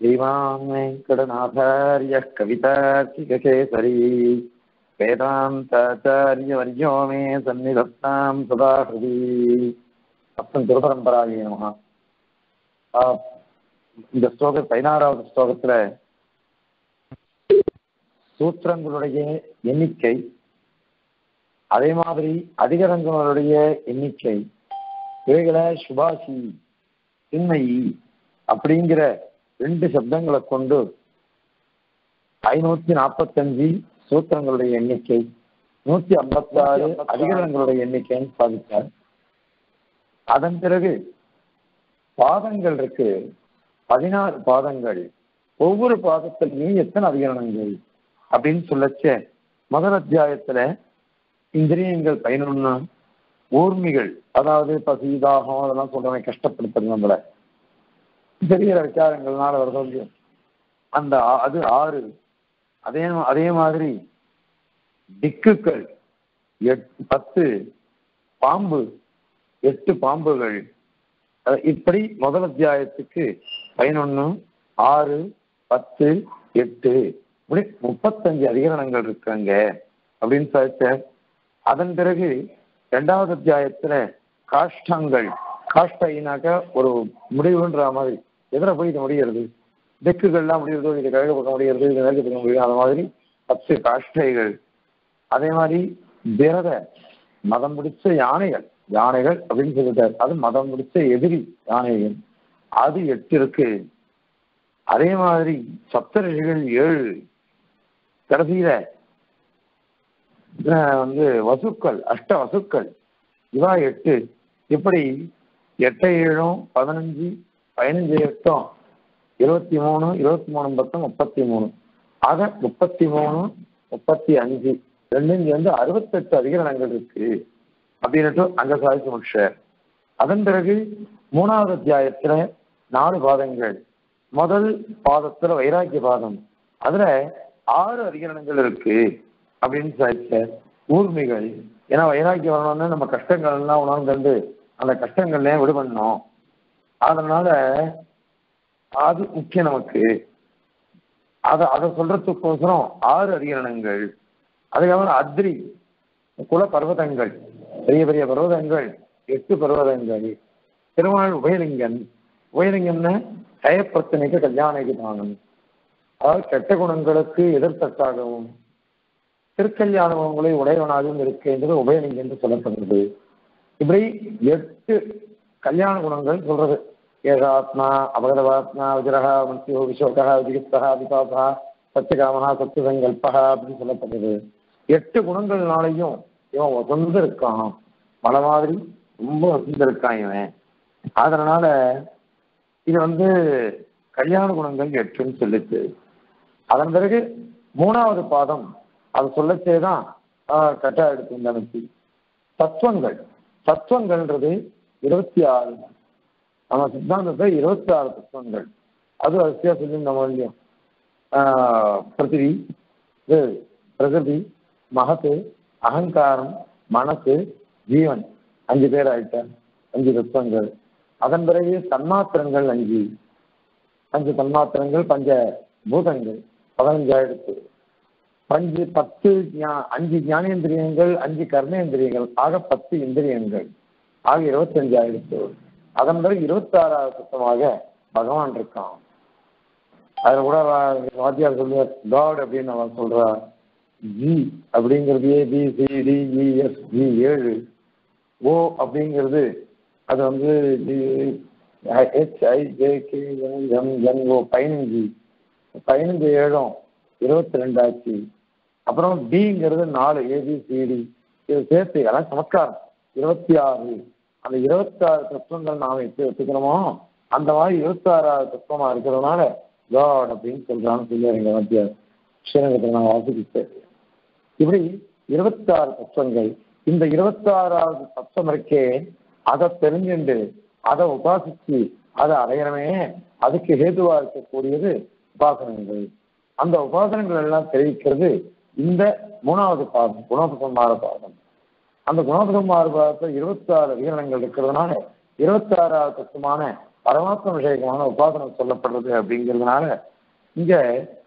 श्रीमान् वेङ्कटनाथार्यः कवितार्किककेसरी वेदान्ताचार्यवर्यो मे सन्निधत्तां सदा हृदि அப்புறம் திருபரம்பராய நமகா ஆஹ் இந்த ஸ்லோக பதினாறாவது ஸ்லோகத்துல சூத்திரங்களுடைய எண்ணிக்கை அதே மாதிரி அதிகரங்களுடைய எண்ணிக்கை இவைகளை சுபாஷி சின்மயி அப்படிங்கிற ரெண்டு சப்தங்களை கொண்டு ஐநூத்தி நாற்பத்தஞ்சு சூத்திரங்களுடைய எண்ணிக்கை நூத்தி ஐம்பத்தி ஆறு அதிகரணங்களுடைய எண்ணிக்கைன்னு சாதித்தார் அதன் பிறகு பாதங்கள் இருக்கு. பதினாறு பாதங்கள். ஒவ்வொரு பாதத்திலையும் எத்தனை அதிகரணங்கள் அப்படின்னு சொல்லச்ச. முதல் அத்தியாயத்துல இந்திரியங்கள் பதினொன்னு ஊர்மிகள் அதாவது பசி தாகம் அதெல்லாம் சொல்றவங்க கஷ்டப்படுத்துறது நம்மள. பெரிய விசாரங்கள்னால வருது அந்த ஆ- அது ஆறு. அதே அதே மாதிரி திக்குகள் எட் பத்து பாம்பு எட்டு பாம்புகள். இப்படி முதல் அத்தியாயத்துக்கு பதினொன்று ஆறு பத்து எட்டு இப்படி முப்பத்தஞ்சு அதிகரணங்கள் இருக்காங்க. அப்படின்னு சொல்லிட்டு அதன் பிறகு இரண்டாவது அத்தியாயத்துல காஷ்டங்கள் காஷ்டைனாக்க ஒரு முடிவுன்ற மாதிரி. எதிர போய் இது முடிகிறது? திக்குகள்லாம் முடியுறதோ இது கிழக்கு பக்கம் முடிகிறது இது மேற்கு பக்கம் முடியும் அது மாதிரி பத்து காஷ்டைகள் அதே மாதிரி விரத மதம் பிடிச்ச யானைகள். யானைகள் அப்படின்னு சொல்லிட்டார். அது மதம் பிடிச்ச எதிரி யானைகள். அது எட்டு இருக்கு. அதே மாதிரி சப்தரிஷிகள் ஏழு. கடைசியில வந்து வசுக்கள் அஷ்ட வசுக்கள். இவா எட்டு. இப்படி எட்டு ஏழும் பதினஞ்சு பதினஞ்சு எட்டும் இருபத்தி மூணு இருபத்தி மூணு பக்கம் முப்பத்தி மூணு. ஆக முப்பத்தி மூணு முப்பத்தி அஞ்சு ரெண்டு வந்து அறுபத்தெட்டு அதிகரணங்கள் இருக்கு. அப்படின்னுட்டு அங்க சாதிச்சு முடிச்சார். அதன் பிறகு மூணாவது அத்தியாயத்துல நாலு பாதங்கள். முதல் பாதத்துல வைராக்கிய பாதம். அதுல ஆறு அதிகரணங்கள் இருக்கு அப்படின்னு சாதிச்சார். ஊர்மிகள். ஏன்னா வைராக்கியம் வரணும்னு நம்ம கஷ்டங்கள் எல்லாம் உணர்ந்து அந்த கஷ்டங்கள்ல விடுபடணும். அதனால அது முக்கியம் நமக்கு. அத அதை சொல்றதுக்கோசரம் ஆறு அரியரணங்கள் அதுக்கப்புறம் அத்ரி குல பர்வதங்கள் பெரிய பெரிய பர்வதங்கள் எட்டு பர்வதங்கள் திருமால் உபயலிங்கன் உபயலிங்கம்னு கயப்பிரச்சனைக்கு கல்யாணிக்கு தானம் அதாவது கெட்ட குணங்களுக்கு எதிர்த்தக்காகவும் திருக்கல்யாண குணங்களை உடையவனாகவும் இருக்கின்றது உபயலிங்கம் என்று சொல்லப்படுகிறது. இப்படி எட்டு கல்யாண குணங்கள் சொல்றது. ஏகாத்மா அபகதவாத்மா விஜரகா மத்தியோ விசோகா விஜிகிப்தா விபாபா சத்தியகாமகா சத்தியசங்கல்பா அப்படின்னு சொல்லப்பட்டது. எட்டு குணங்கள்னாலையும் இவன் வசந்து இருக்கான் மலை மாதிரி ரொம்ப வசந்து இருக்கான் இவன். அதனால இது வந்து கல்யாண குணங்கள் எட்டுன்னு சொல்லிச்சு அதன் பிறகு மூணாவது பாதம் அது சொல்லச்சே தான் கட்டா எடுத்து நினைச்சு தத்துவங்கள். தத்துவங்கள்ன்றது இருபத்தி ஆறு. நம்ம சித்தாந்தத்தை இருபத்தி ஆறு தத்துவங்கள் அது வரிசையா சொல்லி நம்ம இல்லையும் பிருத்திவி இது பிரகிருதி மகத்து அகங்காரம் மனசு ஜீவன். அஞ்சு பேர் ஆயிட்டார் அஞ்சு தத்துவங்கள் அதன் பிறகு தன்மாத்திரங்கள் அஞ்சு. அஞ்சு தன்மாத்திரங்கள் பஞ்ச பூதங்கள். பதினஞ்சாயிரத்து பஞ்சு பத்து அஞ்சு ஞானேந்திரியங்கள் அஞ்சு கர்மேந்திரியங்கள். ஆக பத்து இந்திரியங்கள். ஆக இருபத்தஞ்சாயிரத்து அதன் பிறகு இருபத்தி ஆறாவது சுத்தமாக பகவான் இருக்கான். அதுல கூட வாத்தியார் சொல்லுவார் காட் அப்படின்னு அவன் சொல்றா. ஜி அப்படிங்கிறது A B C D E F G ஏழு. ஓ அப்படிங்கிறது அது வந்து H I J K M N O பதினஞ்சு. பதினஞ்சு ஏழும் இருபத்தி ரெண்டாச்சு அப்புறம் டிங்கிறது நாலு ஏபிசிடி இது சேர்த்து எல்லாம் சமஸ்காரம் இருபத்தி ஆறு. அந்த இருபத்தி ஆறு தத்துவங்கள் நாம் எப்படி வச்சுக்கிறோமோ அந்த மாதிரி இருபத்தி ஆறாவது தத்துவமா இருக்கிறதுனால காட் அப்படின்னு சொல்றான்னு சொல்லி எங்க மத்திய ஸ்ரீரங்கத்தில் நான் வாசிக்கிட்டு இப்படி இருபத்தாறு தத்துவங்கள் இந்த இருபத்தாறாவது தத்துவம் இருக்கே அதை தெரிஞ்சுண்டு அதை உபாசிச்சு அதை அடையணுமே அதுக்கு ஹேதுவா இருக்கக்கூடியது உபாசனங்கள். அந்த உபாசனங்கள் எல்லாம் தெரிவிக்கிறது இந்த மூணாவது பாதம் குணோபசம்மார பாதம் அந்த குணோபசம்மார பாதத்தில் இருபத்தாறு விகரணங்கள் இருக்கிறதுனால இருபத்தாறாவது தத்துவமான பரமாத்ம விஷயமான உபாசனம் சொல்லப்படுறது அப்படிங்கிறதுனால இங்க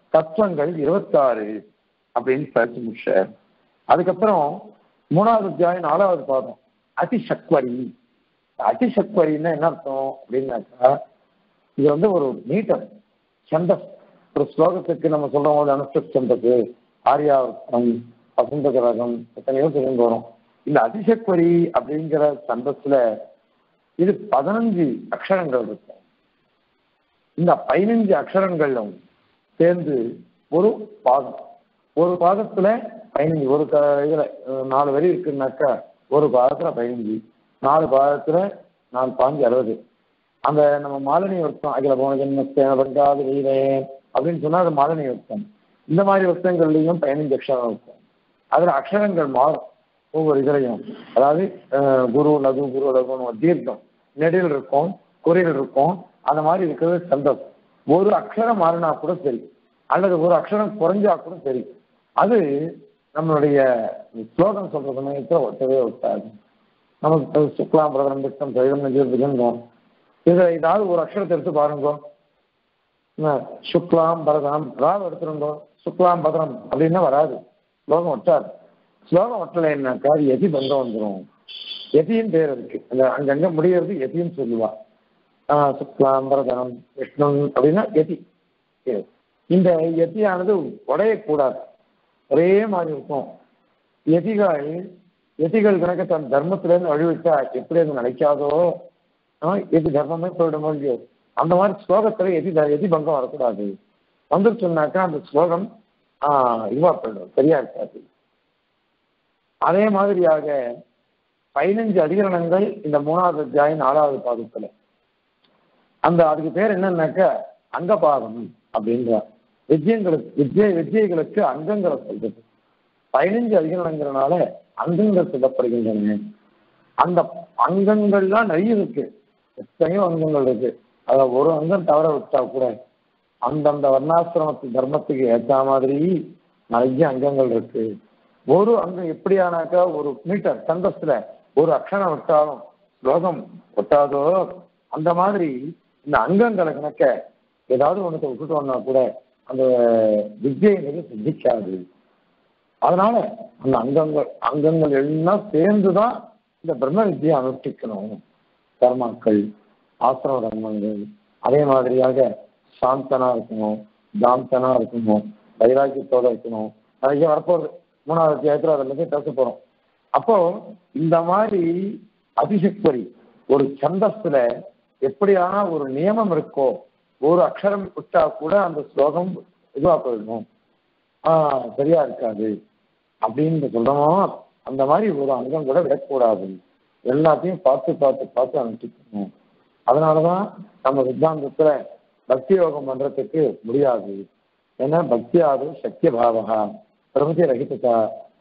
தத்துவங்கள் இருபத்தாறு அப்படின்னு படிச்சு முடிச்சார். அதுக்கப்புறம் மூணாவது அத்தியாயம் நாலாவது பாதம் அதிசக்வரி. அதிசக்வரின்னா என்ன அர்த்தம் அப்படின்னாக்கா இது வந்து ஒரு மீட்டர் சந்தஸ் ஒரு ஸ்லோகத்துக்கு நம்ம சொல்றோம் போது அனுஷ்டப் சந்தது ஆரியாவர்த்தம் வசந்த கிரகம் எத்தனையோ தெரிந்து வரும். இந்த அதிசக்வரி அப்படிங்கிற சந்தத்துல இது பதினஞ்சு அக்ஷரங்கள் இருக்கும். இந்த பதினஞ்சு அக்ஷரங்களும் சேர்ந்து ஒரு பாதம். ஒரு பாதத்துல பதினஞ்சு ஒரு க இதுல நாலு வரி இருக்குன்னாக்கா ஒரு பாதத்துல பதினஞ்சு நாலு பாதத்துல நாலு பாஞ்சு அறுபது. அந்த நம்ம மாலினி வருத்தம் அகில போன ஜென்மஸ்தேன பங்காது அப்படின்னு சொன்னா அது மாலினி வருத்தம். இந்த மாதிரி வருத்தங்கள்லையும் பதினஞ்சு அக்ஷரம் இருக்கும். அதுல அக்ஷரங்கள் மாறும். ஒவ்வொரு இதுலையும். அதாவது குரு லகு குரு லகுன்னு ஒரு தீர்க்கம் நெடில் இருக்கும் குறில் இருக்கும் அந்த மாதிரி இருக்கிறது சந்தம் ஒரு அக்ஷரம் மாறினா கூட சரி. அல்லது ஒரு அக்ஷரம் குறைஞ்சா கூட சரி. அது நம்மளுடைய ஸ்லோகம் சொல்ற சமயத்தில் ஒட்டவே ஒட்டாது நமக்கு சுக்லாம் பிரதம் திட்டம் சைதம் நெஞ்சிருந்தும் இதுல ஏதாவது ஒரு அக்ஷரத்தை எடுத்து பாருங்க. சுக்லாம் பரதம் ராவ் எடுத்துருந்தோ சுக்லாம் பதனம் அப்படின்னா வராது. ஸ்லோகம் ஒட்டாது ஸ்லோகம் ஒட்டலைன்னாக்கா அது எதி பந்தம் வந்துடும் எதியின் பேர் இருக்கு அந்த அங்கங்க முடியறது எதின்னு சொல்லுவா. ஆஹ் சுக்லாம் விஷ்ணு அப்படின்னா எதி. இந்த எதியானது உடையக்கூடாது. ஒரே மாதிரி இருக்கும். எதிகள் எதிகள் கணக்க தன் தர்மத்திலேருந்து வழிவிட்டா எப்படி அது நினைக்காதோ? எதி தர்மமே போயிட முடியும் அந்த மாதிரி ஸ்லோகத்துல எதி எதி பங்கம் வரக்கூடாது. வந்துருச்சுன்னாக்கா அந்த ஸ்லோகம் ஆஹ் இதுவா போயிடும். சரியா இருக்காது. அதே மாதிரியாக பதினஞ்சு அதிகரணங்கள் இந்த மூணாவது அத்தியாயம் நாலாவது பாதத்துல அந்த அதுக்கு பேர் என்னன்னாக்க அங்கபாதம் அப்படின்ற விஜயங்களுக்கு விஜய விஜயங்களுக்கு அங்கங்களை சொல்றது. பதினஞ்சு அதிகரணங்கிறனால அங்கங்கள் சொல்லப்படுகின்றன. அந்த அங்கங்கள்லாம் நிறைய இருக்கு. எத்தனையோ அங்கங்கள் இருக்கு. அதுல ஒரு அங்கம் தவற விட்டா கூட அந்தந்த வர்ணாசிரமத்து தர்மத்துக்கு ஏற்ற மாதிரி நிறைய அங்கங்கள் இருக்கு. ஒரு அங்கம் எப்படியானாக்கா ஒரு மீட்டர் சந்தஸ்துல ஒரு அக்ஷரம் விட்டாலும் ஸ்லோகம் ஒட்டாதோ? அந்த மாதிரி இந்த அங்கங்களை கணக்க ஏதாவது ஒன்றத்தை விட்டுட்டோம்னா கூட அந்த வித்தியைங்கிறது சித்திக்காது அதனால அந்த அங்கங்கள் அங்கங்கள் எல்லாம் சேர்ந்துதான் இந்த பிரம்ம வித்தியை அனுஷ்டிக்கணும். கர்மாக்கள் ஆசிரம தர்மங்கள் அதே மாதிரியாக சாந்தனா இருக்கணும் தாந்தனா இருக்கணும் வைராக்கியத்தோட இருக்கணும். நிறைய வரப்போகுது. மூணாவது அத்தியாயத்துல அதை பத்தி பேச போறோம். அப்போ இந்த மாதிரி அதிசக்வரி ஒரு சந்தஸ்துல எப்படியான ஒரு நியமம் இருக்கோ ஒரு அக்ஷரம் விட்டா கூட அந்த ஸ்லோகம் இதுவா போயிடணும். ஆஹ் சரியா இருக்காது. அப்படின்னு சொல்றோமோ அந்த மாதிரி ஒரு அங்கம் கூட விடக்கூடாது. எல்லாத்தையும் பார்த்து பார்த்து பார்த்து அனுப்பிக்கணும். அதனாலதான் நம்ம சித்தாந்தத்துல பக்தி யோகம் பண்றதுக்கு முடியாது. ஏன்னா பக்தியாது சக்தி பாவகா பிரபத்தி ரகிதா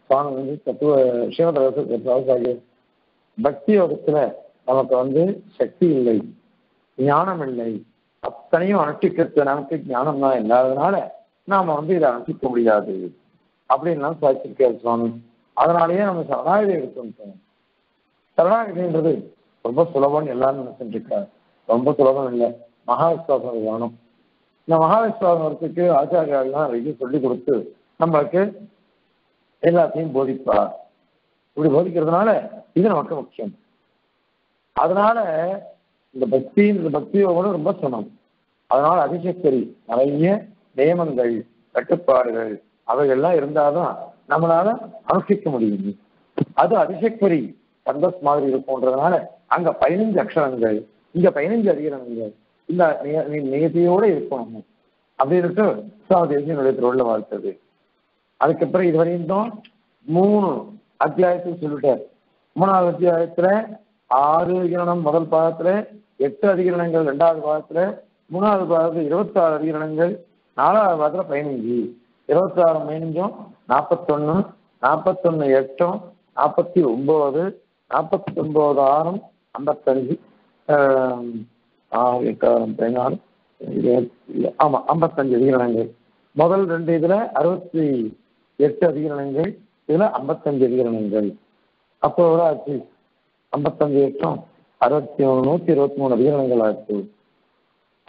சுவாமி வந்து தத்துவ சிவதரசு பக்தி யோகத்துல நமக்கு வந்து சக்தி இல்லை ஞானம் இல்லை. அத்தனையும் அனுஷ்டிக்கிறது நமக்கு ஞானம் தான் இல்லாததுனால நாம வந்து இதை அனுஷ்டிக்க முடியாது அப்படின்லாம் சாதிச்சிருக்காரு சுவாமி. அதனாலேயே நம்ம சரணாகதி எடுத்துட்டோம் சரணாகதின்றது ரொம்ப சுலபம்னு எல்லாரும் நினைச்சிட்டு இருக்காரு ரொம்ப சுலபம் இல்லை மகாவிஸ்வாசம் வேணும். இந்த மகாவிஸ்வாசம் வரத்துக்கு ஆச்சாரியால் தான் சொல்லி கொடுத்து நம்மளுக்கு எல்லாத்தையும் போதிப்பார். இப்படி போதிக்கிறதுனால இது நமக்கு முக்கியம். அதனால இந்த பக்தி இந்த பக்தி யோகம் ரொம்ப சிரமம் அதனால அதிசக்தி நிறைய நியமங்கள் கட்டுப்பாடுகள் அவைகள்லாம் இருந்தாதான் நம்மளால அனுஷ்டிக்க முடியும். அது அதிசக்தி சந்தஸ் மாதிரி இருக்கும்ன்றதுனால அங்க பதினஞ்சு அக்ஷரங்கள் இங்க பதினஞ்சு அதிகாரங்கள் இந்த நிய- நியதியோட இருக்கணும். அப்படின்ட்டு சுவாமி தேசியனுடைய உள்ள வாழ்த்தது. அதுக்கப்புறம் இதுவரையும் தான் மூணு அத்தியாயத்தில் சொல்லிட்டார். மூணாவது அத்தியாயத்துல ஆறு அதிகரணம் முதல் பாகத்துல எட்டு அதிகரணங்கள் ரெண்டாவது பாகத்துல மூணாவது பாகத்துல இருபத்தாறு அதிகரணங்கள் நாலாவது பாகத்துல பதினஞ்சு. இருபத்தாறு பதினஞ்சும் நாற்பத்தொன்னு நாற்பத்தொன்னு எட்டும் நாற்பத்தி ஒன்பது நாற்பத்தி ஒன்பது ஆறும் ஐம்பத்தஞ்சு ஆறு எட்டாயிரம் பதினாறு ஆமா ஐம்பத்தஞ்சு அதிகரணங்கள். முதல் ரெண்டு இதுல அறுபத்தி எட்டு அதிகரணங்கள் இதுல ஐம்பத்தஞ்சு அதிகரணங்கள். அப்போ எவ்வளோ ஆச்சு? ஐம்பத்தஞ்சு எட்டும் அறுபத்தி மூணு நூத்தி இருபத்தி மூணு அதிகரணங்கள் ஆச்சு.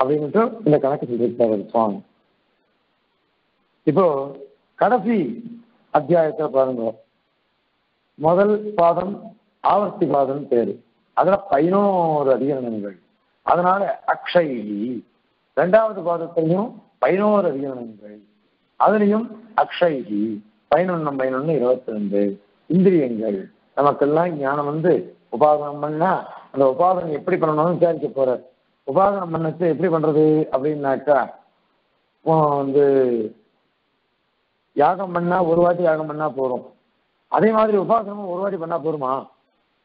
அப்படின்ட்டு இந்த கணக்கு சொல்லியிருக்காரு சுவாமி. இப்போ கடைசி அத்தியாயத்துல பாருங்க. முதல் பாதம் ஆவர்த்தி பாதம் பேரு. அதுல பதினோரு அதிகரணங்கள். அதனால அக்ஷயி. ரெண்டாவது பாதத்திலையும் பதினோரு அதிகரணங்கள். அதுலயும் அக்ஷயகி பதினொன்னு பதினொன்னு இருபத்தி ரெண்டு இந்திரியங்கள். நமக்கெல்லாம் ஞானம் வந்து உபாதனம் பண்ணா அந்த உபாதனம் எப்படி பண்ணணும்னு விசாரிக்க போறார் உபாதனம் பண்ணச்சு எப்படி பண்றது அப்படின்னாக்கா இப்போ வந்து யாகம் பண்ணா ஒரு வாட்டி யாகம் பண்ணா போறோம். அதே மாதிரி உபாசனமும் ஒரு வாட்டி பண்ணா போருமா?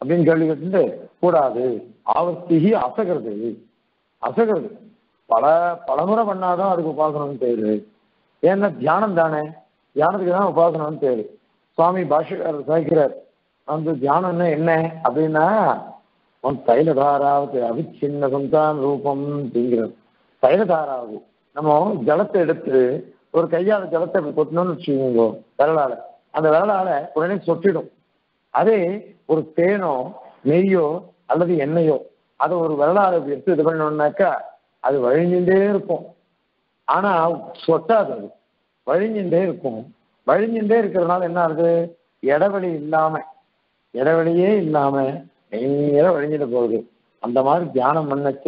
அப்படின்னு கேள்வி கேட்டு கூடாது. ஆவர்த்திகி அசகிறது அசகிறது பல பலமுறை பண்ணாதான் அதுக்கு உபாசனம்னு பேரு ஏன்னா தியானம் தானே? தியானத்துக்கு தான் உபாசனம்னு பேரு. சுவாமி பாஷ்யக்காரர் சாய்க்கிறார் அந்த தியானம்னா என்ன? அப்படின்னா அவன் தைலதாராவது அவிச்சின்ன சந்தான் ரூபம் அப்படிங்கிறது தைலதாராவது நம்ம ஜலத்தை எடுத்து ஒரு கையால ஜலத்தை கொட்டணும்னு வச்சுக்கோங்க விரலால. அந்த விரலால உடனே சொட்டிடும். அதே ஒரு தேனோ நெய்யோ அல்லது எண்ணெயோ அதை ஒரு விரலால எடுத்து இது பண்ணணும்னாக்கா அது வழிஞ்சுட்டே இருக்கும். ஆனா சொட்டாது அது. வழிஞ்சுட்டே இருக்கும். வழிஞ்சுட்டே இருக்கிறதுனால என்ன ஆகுது? இடைவெளி இல்லாம இடைவெளியே இல்லாம நேரம் வழிஞ்சிட்டு போகுது. அந்த மாதிரி தியானம் பண்ணச்ச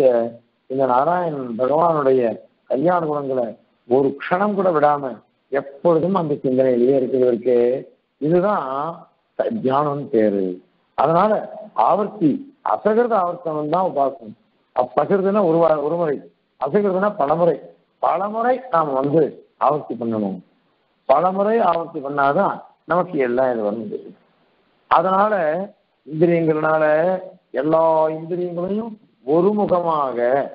இந்த நாராயணன் பகவானுடைய கல்யாண குணங்களை ஒரு க்ஷணம் கூட விடாம எப்பொழுதும் அந்த சிந்தனையிலேயே இருக்கிறவருக்கு இதுதான் தியானம்னு பேரு. அதனால ஆவர்த்தி அசகிருத ஆவர்த்தனம் தான் உபாசனம் அசகிருதுன்னா ஒரு வா- ஒரு முறை அசகிருதுன்னா பலமுறை. பலமுறை நாம் வந்து ஆவர்த்தி பண்ணணும். பலமுறை ஆவர்த்தி பண்ணாதான் நமக்கு எல்லாம் இது வந்து அதனால இந்திரியங்கள்னால எல்லா இந்திரியங்களையும் ஒருமுகமாக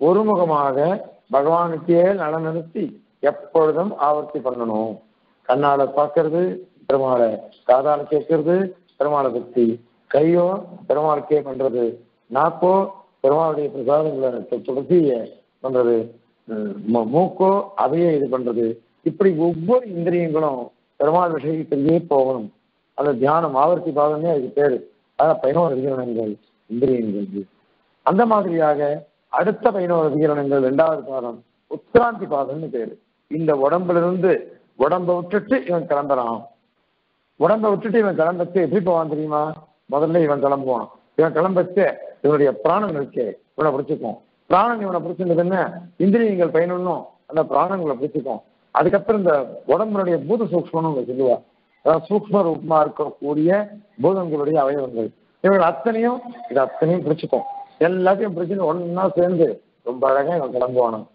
ஒருமுகமாக பகவானுக்கே நலநிறுத்தி எப்பொழுதும் ஆவர்த்தி பண்ணணும். கண்ணால பார்க்கறது பெருமாளை காதால கேட்கறது பெருமாளை பக்தி கையோ பெருமாளுக்கே பண்றது. நாக்கோ பெருமாளுடைய பிரசாதங்களை து- துளசிய பண்றது. மூக்கோ அதையே இது பண்றது. இப்படி ஒவ்வொரு இந்திரியங்களும் பெருமாள் விஷயத்திலேயே போகணும். அந்த தியானம் ஆவர்த்தி பாதமே அதுக்கு பேரு. அதான் பதினோரு விகிரணங்கள் இந்திரியங்கள். அந்த மாதிரியாக அடுத்த பதினோரு விகிரணங்கள் இரண்டாவது பாதம் உத்ராந்தி பாதம்னு பேரு. இந்த உடம்புல இருந்து உடம்ப விட்டுட்டு இவன் கிளம்புறான். உடம்ப விட்டுட்டு இவன் கிளம்பச்சு எப்படி போவான் தெரியுமா? முதல்ல இவன் கிளம்புவான். இவன் கிளம்பச்சு இவனுடைய பிராணம் இருக்கு இவனை பிடிச்சிக்கும் பிராணன் இவனை பிடிச்சிருந்ததுன்னு இந்திரியங்கள் பயனுன்னும் அந்த பிராணங்களை பிடிச்சிக்கும். அதுக்கப்புறம் இந்த உடம்புடைய பூத சூக்ஷ்மம்னு சொல்லுவா. அதாவது சூக்ஷ்ம ரூபமா இருக்கக்கூடிய பூதங்களுடைய அவயவங்கள். இவர்கள் அத்தனையும் இது அத்தனையும் பிடிச்சிக்கும். எல்லாத்தையும் பிடிச்சின்னு ஒன்னா சேர்ந்து ரொம்ப அழகா இவன் கிளம்புவானும்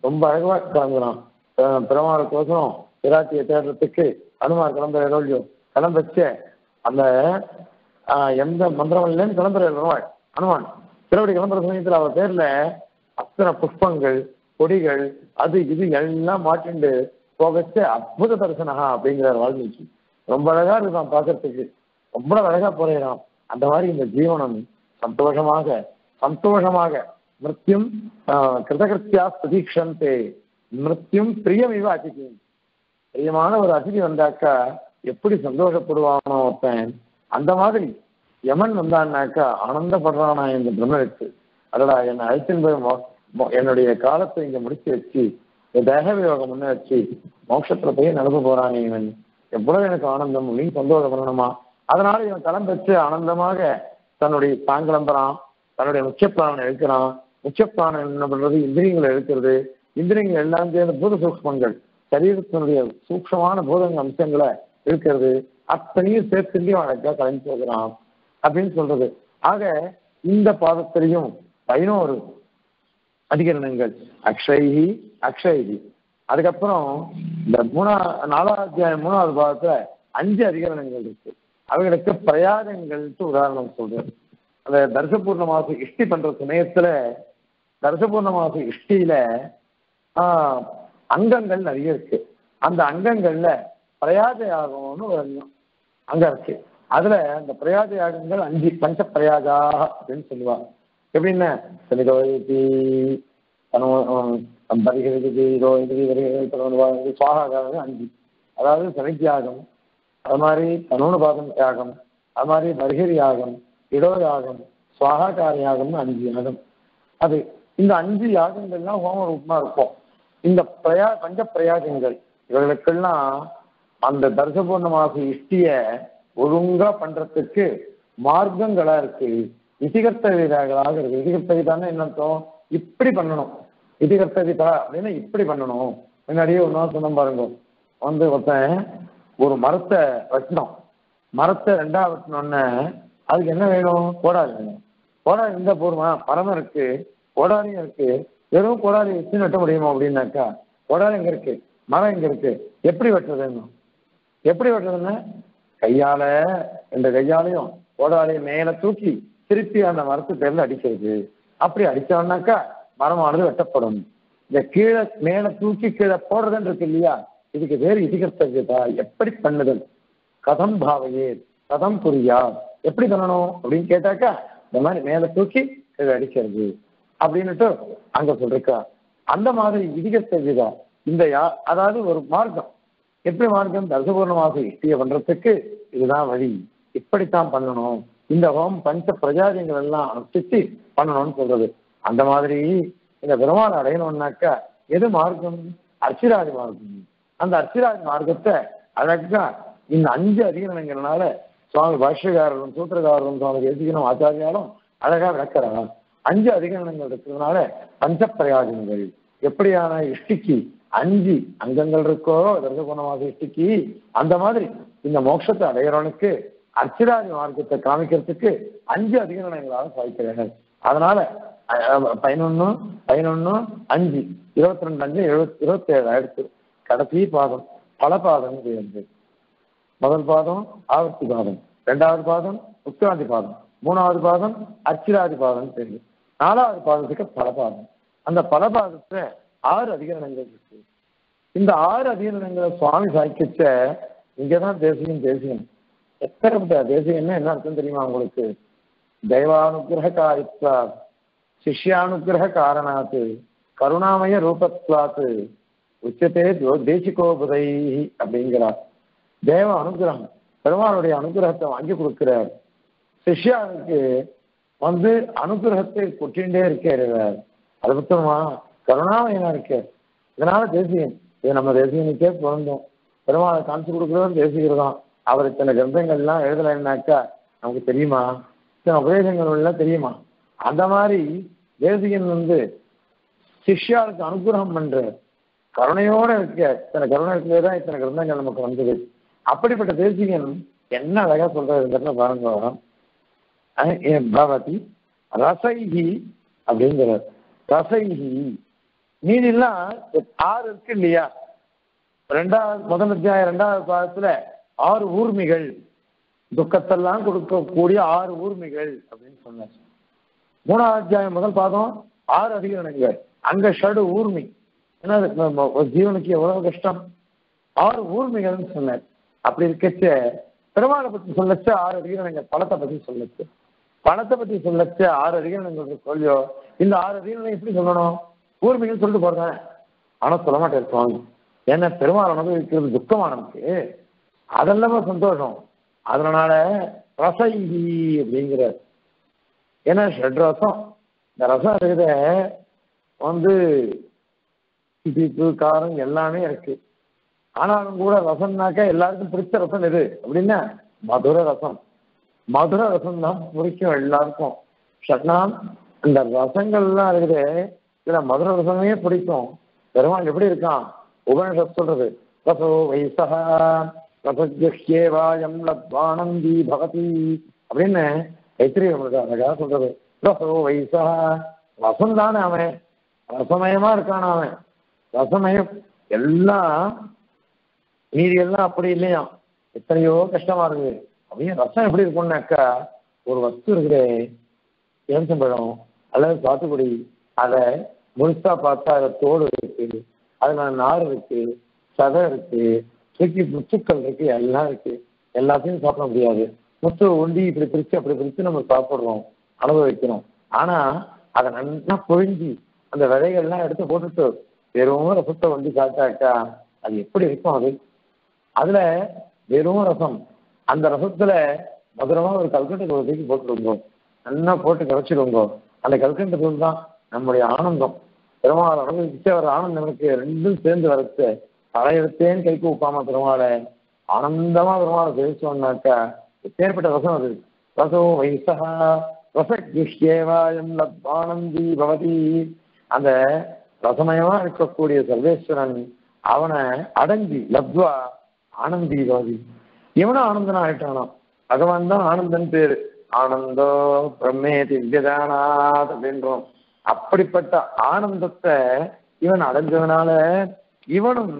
ரொம்ப அழகா கிளம்புறான். அஹ் கோசம் பிராட்டியை தேடுறதுக்கு அனுமார் கிளம்புற ரோல்யோ கிளம்பச்ச. அந்த எந்த மந்திரம் இல்லைன்னு கிளம்புற பெருமாள் அனுமான். திருவடி கிளம்புற சமயத்தில் அவர் பேர்ல அத்தனை புஷ்பங்கள் கொடிகள் அது இது எல்லாம் மாட்டிண்டு போகச்ச அற்புத தரிசனகா அப்படிங்கிறார் வால்மீகி. ரொம்ப அழகா இருக்கான் பார்க்கறதுக்கு. ரொம்ப அழகா போறான் அந்த மாதிரி இந்த ஜீவனம் சந்தோஷமாக சந்தோஷமாக. மிருத்தியும் கிருதகிருத்தியா கிருதகிருத்தியா பிரதீக்ஷந்தே மிருத்யும் பிரியமிவ அதிதி பிரியமான ஒரு அதிதி வந்தாக்கா எப்படி சந்தோஷப்படுவானோ ஒருத்தன். அந்த மாதிரி யமன் வந்தான்னாக்கா ஆனந்தப்படுறானா இந்த பிரம்மனுக்கு அதடா என்னை அழைச்சின்னு போய் மோ- என்னுடைய காலத்தை இங்க முடிச்சு வச்சு தேக வியோகம் முன்ன வச்சு மோட்சத்துல போய் நடந்து போறானே இவன். எவ்வளவு எனக்கு ஆனந்தம் அப்படின்னு சந்தோஷம் பண்ணணுமா அதனால இவன் கிளம்பச்சு ஆனந்தமாக தன்னுடைய தாங்கிளம்புறான் தன்னுடைய முக்கியப்பிராணம் எழுக்கிறான் முக்கியப்பிராணம் என்ன பண்றது? இந்திரியங்களை எழுக்கிறது இந்திரியங்கள் எல்லாம் சேர்ந்த பூத சூக்ஷ்மங்கள் சரீரத்தினுடைய சூக்ஷமான பூதங்க அம்சங்களை இருக்கிறது அத்தனையும் சேர்த்து அழகா கலந்து போகிறான். அப்படின்னு சொல்றது. ஆக இந்த பாதத்திலையும் பதினோரு அதிகரணங்கள். அக்ஷயி அக்ஷயி அதுக்கப்புறம் இந்த மூணா நாலாவது அத்தியாயம் மூணாவது பாகத்துல அஞ்சு அதிகரணங்கள் இருக்கு. அவைகளுக்கு பிரயாகங்கள்ட்டு உதாரணம் சொல்றேன். அந்த தர்சபூர்ண மாச இஷ்டி பண்ற சமயத்துல தர்சபூர்ண மாச இஷ்டியில ஆஹ், அங்கங்கள் நிறைய இருக்கு. அந்த அங்கங்கள்ல பிரயாத யாகம்னு ஒரு அங்கம் அங்க இருக்கு. அதுல அந்த பிரயாத யாகங்கள் அஞ்சு பஞ்ச பிரயாகா அப்படின்னு சொல்லுவாங்க. எப்படின்னா சனிதோயதி பரிகிறது ரோஹிதி வருகிறது சுவாகாகம் அஞ்சு. அதாவது சனித்தியாகம் அது மாதிரி தனுபாதம் யாகம் அது மாதிரி பர்ஹிர் யாகம் இடோ யாகம் சுவாகாக்கார யாகம்னு அஞ்சு யாகம். அது இந்த அஞ்சு யாகங்கள்லாம் ஹோம ரூபமா இருக்கும். இந்த பிரயா பஞ்ச பிரயாகங்கள் இவர்களுக்கெல்லாம் அந்த தர்சபூர்ணமாக இஷ்டிய ஒழுங்கா பண்றதுக்கு மார்க்கங்களா இருக்கு. இதிகர்த்த விதாகளாக இருக்கு. இதிகர்த்த என்னத்தோம் என்ன அர்த்தம்? இப்படி பண்ணணும். இதிகர்த்தவிதா அப்படின்னா இப்படி பண்ணணும். முன்னாடியே ஒரு நாள் சொன்ன பாருங்க. வந்து ஒருத்தன் ஒரு மரத்தை வெட்டணும் மரத்தை ரெண்டா வெட்டணும்னு அதுக்கு என்ன வேணும்? கோடாரி வேணும். கோடாரி இருந்தா போருமா மரம் இருக்கு. கோடாரியும் இருக்கு. வெறும் கோடாரி வச்சு வெட்ட முடியுமா அப்படின்னாக்கா கோடாரி எங்க இருக்கு? மரம் எங்க இருக்கு? எப்படி வெட்டுறதுன்னு எப்படி வெட்டுறதுன்னா கையால இந்த கையாலையும் கோடாலியை மேல தூக்கி திருப்பி அந்த மரத்து பேர்ல அடிக்கிறது. அப்படி அடிச்சோம்னாக்கா மரமானது வெட்டப்படும். இந்த கீழே மேல தூக்கி கீழே போடுறதுன்னு இருக்கு இல்லையா? இதுக்கு பேர் இதிகர்த்தவியதா எப்படி பண்ணுதல்? கதம் பாவையே கதம் புரியா? எப்படி பண்ணணும்? அப்படின்னு கேட்டாக்கா இந்த மாதிரி மேல தூக்கி கீழே அடிக்கிறது. அப்படின்னுட்டு அங்க சொல்லிருக்கா அந்த மாதிரி இதிகர்த்தவியதா இந்த யா அதாவது ஒரு மார்க்கம். எப்படி மார்க்கம் தர்சபூர்ணமாக இஷ்டியை பண்றதுக்கு இதுதான் வழி? இப்படித்தான் பண்ணணும். இந்த ஹோம் பஞ்ச பிரஜாதிகள் எல்லாம் அனுஷ்டிச்சு பண்ணணும்னு சொல்றது. அந்த மாதிரி இந்த பெருமாள் அடையணும்னாக்கா எது மார்க்கம்? அர்ச்சிராஜ் மார்க்கம். அந்த அர்ச்சிராஜ் மார்க்கத்தை அழகா இந்த அஞ்சு அதிகரணங்கிறனால சுவாமி பாஷ்யக்காரரும் சூத்திரக்காரரும் சுவாமி தேசிகனும் ஆச்சாரியாலும் அழகா விளக்கிறாங்க. அஞ்சு அதிகரணங்கள் இருக்கிறதுனால பஞ்ச பிரயோஜனங்கள். எப்படியான இஷ்டிக்கு அஞ்சு அங்கங்கள் இருக்கோ தர்சகுணமாக இஷ்டிக்கு அந்த மாதிரி இந்த மோட்சத்தை அடையிறவனுக்கு அர்ச்சிராதி மார்க்கத்தை காமிக்கிறதுக்கு அஞ்சு அதிகரணங்களாக சாதிக்கிறார்கள் அதனால பதினொன்னு பதினொன்னு அஞ்சு இருபத்தி ரெண்டு அஞ்சு எழுபத்தி இருபத்தி ஏழு ஆயிடுச்சு. கடைசி பாதம் பல பாதம் சேர்ந்து முதல் பாதம் ஆவர்த்தி பாதம். ரெண்டாவது பாதம் உத்கிராந்தி பாதம். மூணாவது பாதம் அர்ச்சிராதி பாதம் தெரியும் நாலாவது பாதத்துக்கு பலபாதம் அந்த பலபாதத்துல ஆறு அதிகரணங்கள் இருக்கு. இந்த ஆறு அதிகரணங்களை சுவாமி சாய்க்கிச்ச இங்கதான் தேசியம் தேசியம். எத்தனை தேசியம்னா என்ன அர்த்தம் தெரியுமா உங்களுக்கு? தெய்வானுகிரக காரித்வா சிஷ்யானுகிரக காரணாத்து கருணாமய ரூபத்வாத்து உச்சத்தே தேசிகோபதை அப்படிங்கிறார். தேவ அனுகிரகம் பெருமானுடைய அனுகிரகத்தை வாங்கி கொடுக்கிறார். சிஷ்யாவுக்கு வந்து அனுகிரகத்தை கொட்டின்றே இருக்கிறார் அது புத்தகமா கருணாமயனா இருக்கார் இதனால தேசியம் இது நம்ம தேசியனுக்கே பிறந்தோம் பெருமாளை காமிச்சு கொடுக்குறவர் தேசிகிறதான் அவர் இத்தனை கிரந்தங்கள்லாம் எழுதலைன்னாக்கா நமக்கு தெரியுமா? இத்தனை உபதேசங்கள் எல்லாம் தெரியுமா? அந்த மாதிரி தேசிகன் வந்து சிஷ்யாவுக்கு அனுகிரகம் பண்ற கருணையோட இருக்க இத்தனை கருணை இருக்கவே தான் இத்தனை கிரந்தங்கள் நமக்கு வந்தது. அப்படிப்பட்ட தேசிகன் என்ன அழகா சொல்றதுங்கிறத பாருங்க. பவதி ரசைகி அப்படிங்கிறார். ரசைகி மீதிலாம் ஆறு இருக்கு இல்லையா? ரெண்டாவது முதல் அத்தியாயம் ரெண்டாவது பாதத்துல ஆறு ஊர்மிகள். துக்கத்தெல்லாம் கொடுக்கக்கூடிய ஆறு ஊர்மிகள் அப்படின்னு சொன்னார். மூணாவது அத்தியாயம் முதல் பாதம் ஆறு அதிகரணங்கள். அங்க ஷடு ஊர்மி. ஏன்னா ஜீவனுக்கு எவ்வளவு கஷ்டம்? ஆறு ஊர்மிகள்னு சொன்னார். அப்படி இருக்கச்ச பெருமாளை பத்தி சொல்லச்சு ஆறு அதிகரணங்கள் பணத்தை பத்தி சொல்லச்சு. பணத்தை பத்தி சொல்லச்சு ஆறு அதிகரணங்கள் சொல்லியோ இந்த ஆறு அதிகரணம் எப்படி சொல்லணும்? கூர்மின்னு சொல்லிட்டு போறேன் ஆனா சொல்ல மாட்டேன் சுவாமி. ஏன்னா பெருமாள் அனுபவிக்கிறது துக்கமா நமக்கு. அதெல்லாம சந்தோஷம். அதனால ரசி அப்படிங்கிற ஏன்னா ஷட் ரசம். இந்த ரசம் இருக்கிற வந்து இனிப்பு காரம் எல்லாமே இருக்கு. ஆனாலும் கூட ரசம்னாக்கா எல்லாருக்கும் பிடிச்ச ரசம் எது? அப்படின்னா மதுர ரசம். மதுர ரசம் தான் பிடிக்கும் எல்லாருக்கும். ஷட்னாம் இந்த ரசங்கள்லாம் இருக்குது இல்ல மதுர ரசமே பிடிக்கும். பெருமாள் எப்படி இருக்கான்? உபனிஷத் சொல்றது. ரசோ வைசா ரசஜேவாயம் லத்வானந்தி பவதி அப்படின்னு கைத்திரிய அழகா சொல்றது. ரசோ வைசா ரசம் தானே அவன். ரசமயமா இருக்கான் அவன். ரசமயம் எல்லாம் மீதி எல்லாம் அப்படி இல்லையா எத்தனையோ கஷ்டமா இருக்குது அப்படியே ரசம் எப்படி இருக்கும்னாக்கா ஒரு வஸ்து இருக்குது எலுமிச்சம்பழம் அல்லது சாத்துக்குடி அதை முழுசா பார்த்தா அதில் தோடு இருக்கு அதுல நார் இருக்கு சதை இருக்கு சுற்றி முத்துக்கள் இருக்கு எல்லாம் இருக்கு. எல்லாத்தையும் சாப்பிட முடியாது. முத்து ஒண்டி இப்படி பிரிச்சு அப்படி பிரிச்சு நம்ம சாப்பிடுறோம் அனுபவிக்கிறோம். ஆனா அதை நல்லா புழிஞ்சி அந்த விதைகள்லாம் எடுத்து போட்டுட்டு வெறும் ரசத்தை வந்து சாப்பிட்டாக்கா அது எப்படி இருக்கும் அது? அதுல வெறும் ரசம். அந்த ரசத்துல மதுரமா ஒரு கல்கண்டு தூள் தூக்கி போட்டுருங்க நல்லா போட்டு கரைச்சிடுங்க. அந்த கல்கண்டை தூள் தான் நம்முடைய ஆனந்தம். பெருமாள் அனுபவிச்சு அவர் ஆனந்தம் எனக்கு ரெண்டும் சேர்ந்து வரத்து தலையெடுத்தேன் கைக்கு உப்பாம பெருமாளை ஆனந்தமா பெருமாளை பேசுவோம்னாக்கா எப்பேற்பட்ட ரசம் அது? ரசோ வைசா ரசகிஷ்யேவாயம் லத்வானந்தி பவதி. அந்த ரசமயமா இருக்கக்கூடிய சர்வேஸ்வரன் அவனை அடங்கி லப்வா ஆனந்தி பவதி. இவனும் ஆனந்தனா ஆயிட்டானா பகவான் தான் ஆனந்தன் பேரு. ஆனந்தோ பிரம்மே திவ்யதானாத் அப்படின்றோம். அப்படிப்பட்ட ஆனந்தத்தை இவன் அடைஞ்சதுனால இவனும்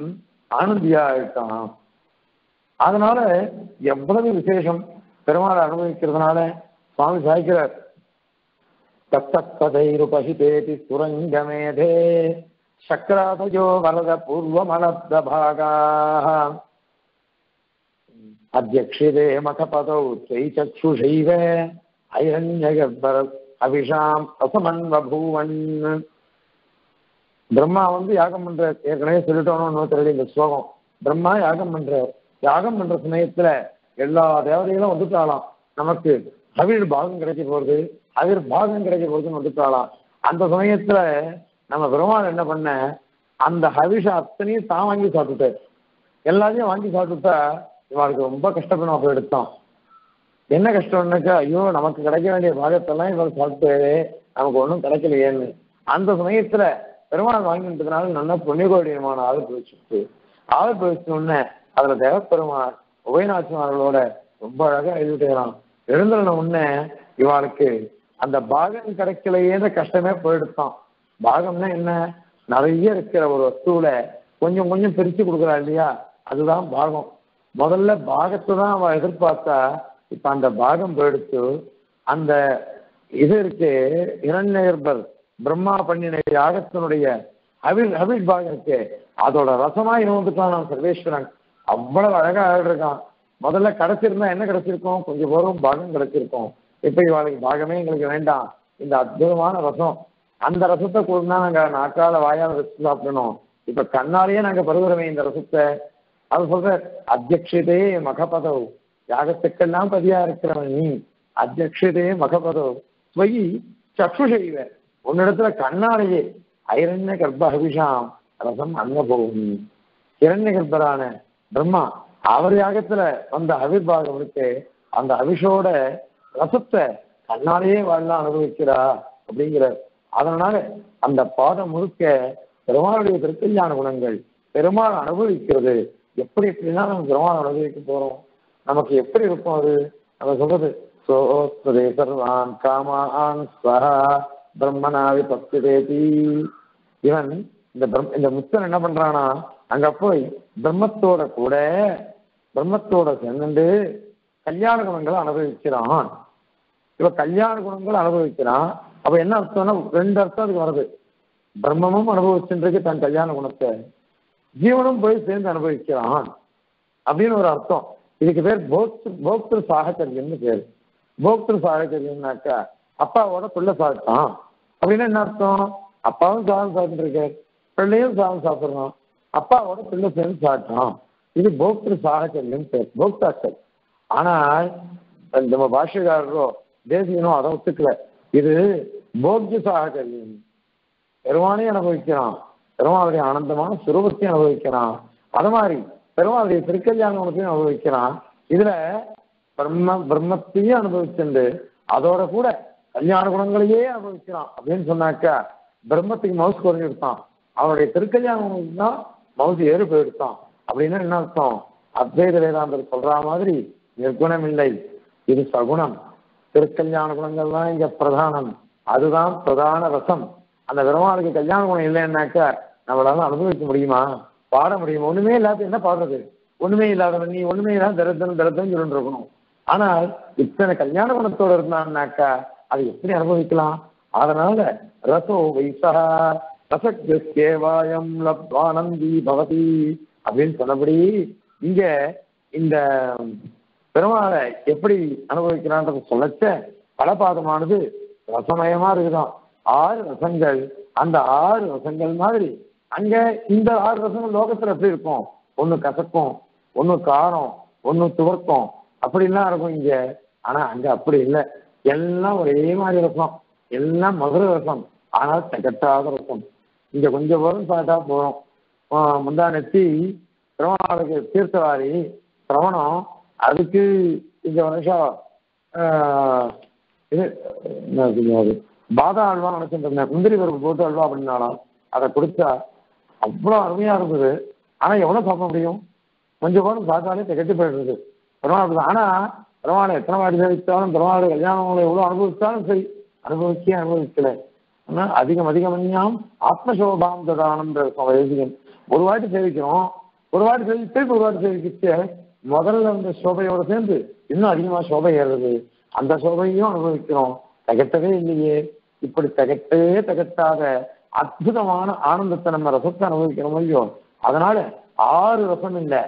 ஆனந்தியா ஆயிட்டான் அதனால எவ்வளவு விசேஷம் பெருமாள் அனுபவிக்கிறதுனால சுவாமி சாய்க்கிறார். தப்ததைருபகிதேதி சுரங்கமேதே சக்கராதயோ வரத பூர்வமலப்தபாகாக அத்தியக்ஷிதே மகபதௌ தை சக்ஷுஷைவ ஐரண்யகர்பரஸ் அபிஷாம் அசமன்வபூவன். பிரம்மா வந்து யாகம் பண்ற ஏற்கனவே சொல்லிட்டோம்னு தெரியல இந்த ஸ்லோகம். பிரம்மா யாகம் பண்ற யாகம் பண்ற சமயத்துல எல்லா தேவதைகளும் வந்துட்டாலாம் நமக்கு அவிழ் பாகம் கிடைக்க போறது அவிர் பாகம் கிடைக்க போறதுன்னு வந்துட்டாலாம் அந்த சமயத்துல நம்ம பெருமாள் என்ன பண்ண அந்த ஹவிஷ அத்தனையும் தான் வாங்கி சாப்பிட்டுட்டார். எல்லாத்தையும் வாங்கி சாப்பிட்டுட்டா இவாளுக்கு ரொம்ப கஷ்டப்படும் போய் எடுத்தோம். என்ன கஷ்டம்னாக்கா ஐயோ நமக்கு கிடைக்க வேண்டிய பாகத்தெல்லாம் இவர் சாப்பிட்டு நமக்கு ஒன்றும் கிடைக்கலையேன்னு. அந்த சமயத்துல பெருமாள் வாங்கிட்டதுனால நல்ல புண்ணியகோடியமான ஆள் போயிடுச்சு ஆள் போயிடுச்சு உடனே அதுல தேவப்பெருமாள் உபயநாச்சிமார்களோட ரொம்ப அழகா எழுதிட்டுறான். எழுந்துன உடனே இவாளுக்கு அந்த பாகம் கிடைக்கலையேன்ற கஷ்டமே போயிடுத்தான். பாகம்னா என்ன? நிறைய இருக்கிற ஒரு வஸ்துவில கொஞ்சம் கொஞ்சம் பிரிச்சு கொடுக்குறா இல்லையா? அதுதான் பாகம். முதல்ல பாகத்தை தான் அவ எதிர்பார்த்தா இப்ப அந்த பாகம் போயிடுச்சு. அந்த இது இருக்கு இரண்யர்பர் பிரம்மா பண்ணின யாகத்தினுடைய அவில் அவில் பாகம் இருக்கு. அதோட ரசமா இவந்துட்டான் நான் சர்வேஸ்வரன். அவ்வளவு அழகா ஆடிருக்கான். முதல்ல கிடைச்சிருந்தா என்ன கிடைச்சிருக்கோம்? கொஞ்சம் போதும் பாகம் கிடைச்சிருக்கோம். இப்ப இவாளுக்கு பாகமே எங்களுக்கு வேண்டாம். இந்த அற்புதமான ரசம். அந்த ரசத்தை கொடுத்தா நாங்க நாக்கால வாயால ரசித்து சாப்பிடணும். இப்ப கண்ணாலேயே நாங்க பருகிறோமே இந்த ரசத்தை. அது சொல்ற அத்தியட்சதையே மகபதவு யாகத்துக்கெல்லாம் பதியா இருக்கிறவன் நீ. அத்தியக்ஷதே மகபதோ. ஸ்வயி சக்ஷுஷைவ உன்னிடத்துல கண்ணாலேயே ஐரண்ய கர்ப்ப அபிஷாம். ரசம் அன்னபோகும் இரண்ய கர்ப்பரான பிரம்மா அவர் யாகத்துல வந்த அவிர்வாகம் இருக்கு அந்த அபிஷோட ரசத்தை கண்ணாலேயே வாழலாம் அனுபவிக்கிறா அப்படிங்கிற அதனால அந்த பாடம் முழுக்க பெருமாளுடைய திருக்கல்யாண குணங்கள் பெருமாள் அனுபவிக்கிறது. எப்படி எப்படின்னா நம்ம பெருமாள் அனுபவிக்க போறோம்? நமக்கு எப்படி இருக்கும் அது? நம்ம சொல்றது சோஸ்ததே சர்வான் காமான் ஸ்வஹா பிரம்மனாவி பக்திதேதி இவன் இந்த பிரம் இந்த முத்தன் என்ன பண்றானா அங்க போய் பிரம்மத்தோட கூட பிரம்மத்தோட சேர்ந்து கல்யாண குணங்களை அனுபவிக்கிறான். இப்ப கல்யாண குணங்கள் அனுபவிக்கிறான். அப்ப என்ன அர்த்தம்னா ரெண்டு அர்த்தம் அதுக்கு வருது. பிரம்மமும் அனுபவிச்சுருக்கு தன் கல்யாண குணத்தை. ஜீவனும் போய் சேர்ந்து அனுபவிக்கிறான். அப்படின்னு ஒரு அர்த்தம். இதுக்கு பேர் போக்திரு போக்திரு சாகச்சரியம்னு பேர். போக்திரு சாகச்சரியம்னாக்கா அப்பாவோட பிள்ளை சாப்பிட்டான். அப்படின்னா என்ன அர்த்தம்? அப்பாவும் சாதம் சாப்பிட்டுருக்காரு. பிள்ளையும் சாதம் சாப்பிட்றோம் அப்பாவோட பிள்ளை சேர்ந்து சாப்பிட்டான். இது போக்திரு சாகச்சரியம் பேர். போக்தாக்கள். ஆனால் நம்ம பாஷ்யக்காரரோ தேசியனோ அதை ஒத்துக்கல. இது போக்ய சாகச்சரியம். பெருமானையும் அனுபவிக்கிறான். பெருமாளுடைய ஆனந்தமான சுரூபத்தையும் அனுபவிக்கிறான். அது மாதிரி பெருமாளுடைய திருக்கல்யாண குணத்தையும் அனுபவிக்கிறான். இதுல பிரம்ம பிரம்மத்தையும் அனுபவிச்சுண்டு அதோட கூட கல்யாண குணங்களையே அனுபவிக்கிறான் அப்படின்னு சொன்னாக்க பிரம்மத்துக்கு மவுசு குறைஞ்சிருத்தான் அவனுடைய திருக்கல்யாண குணம் தான் மவுஸ் ஏறு போயிடுத்தான். அப்படின்னா என்ன அர்த்தம்? அத்வைத வேதாந்தர் சொல்ற மாதிரி நிர்குணம் இல்லை. இது சகுணம். திருக்கல்யாண குணங்கள் தான் இங்க பிரதானம். அதுதான் பிரதான ரசம். அந்த பெருமாளுக்கு கல்யாண குணம் இல்லைன்னாக்கா நம்மளால அனுபவிக்க முடியுமா? பாட முடியும். ஒண்ணுமே இல்லாத என்ன பாடுறது? ஒண்ணுமே இல்லாதவன் நீ ஒண்ணுமே இல்லாத தரத்தனும் தரத்தனும் சொல்லிட்டு இருக்கணும். ஆனால் இத்தனை கல்யாண குணத்தோட இருந்தான்னாக்கா அதை எப்படி அனுபவிக்கலாம்? அதனால ரசோ வைசா ரசக்கேவாயம் லப்வானந்தி பவதி அப்படின்னு சொன்னபடி இங்க இந்த பெருமாளை எப்படி அனுபவிக்கிறான்றத சொல்லச்ச பலபாதமானது ரசமயமா இருக்குதான். ஆறு ரசங்கள் அந்த ஆறு ரசங்கள் மாதிரி அங்க இந்த ஆறு ரசங்கள் லோகத்துல எப்படி இருக்கும்? ஒண்ணு கசக்கும் ஒண்ணு காரம் ஒண்ணு துவர்க்கும். அப்படிலாம் இருக்கும் இங்க. ஆனா அங்க அப்படி இல்லை. எல்லாம் ஒரே மாதிரி ரசம் எல்லாம் மதுர ரசம் ஆனால் தகட்டாத ரசம் இங்க கொஞ்சம் வரும் சாப்பிட்டா போறோம் முந்தா நெத்தி திருவண்ணாமலைக்கு தீர்த்தவாரி சிரவணம் அதுக்கு இந்த வருஷம் இது என்ன பாதா அல்வா நினைச்சிட்டு இருந்தேன். முந்திரி பருப்பு போட்டு அல்வா அப்படின்னாலும். அதை கொடுத்தா அவ்வளோ அருமையா இருந்தது. ஆனா எவ்வளவு சாப்பிட முடியும்? கொஞ்சம் கூட பார்த்தாலே திகட்டு போயிடுறது. பெருமாள் ஆனா பெருமாளை எத்தனை வாட்டி சேவித்தாலும் பெருமாள் கல்யாணங்களை எவ்வளவு அனுபவித்தாலும் சரி அனுபவிக்கே அனுபவிக்கல. ஆனால் அதிகம் அதிகமன்யாம் ஆத்மசோபாம் ததானன்ற எழுதியன் ஒரு வாட்டி சேவிக்கிறோம். ஒரு வாட்டி சேவித்து ஒரு வாட்டி சேவிக்கிச்சு முதல்ல அந்த சோபையோட சேர்ந்து இன்னும் அதிகமா சோபை ஏறுது. அந்த சோபையும் அனுபவிக்கிறோம். திகட்டவே இல்லையே. இப்படி திகட்டவே தகட்டாத அற்புதமான ஆனந்தத்தை நம்ம ரசத்தை அனுபவிக்கிறோம் ஐயோ. அதனால ஆறு ரசம் இல்லை.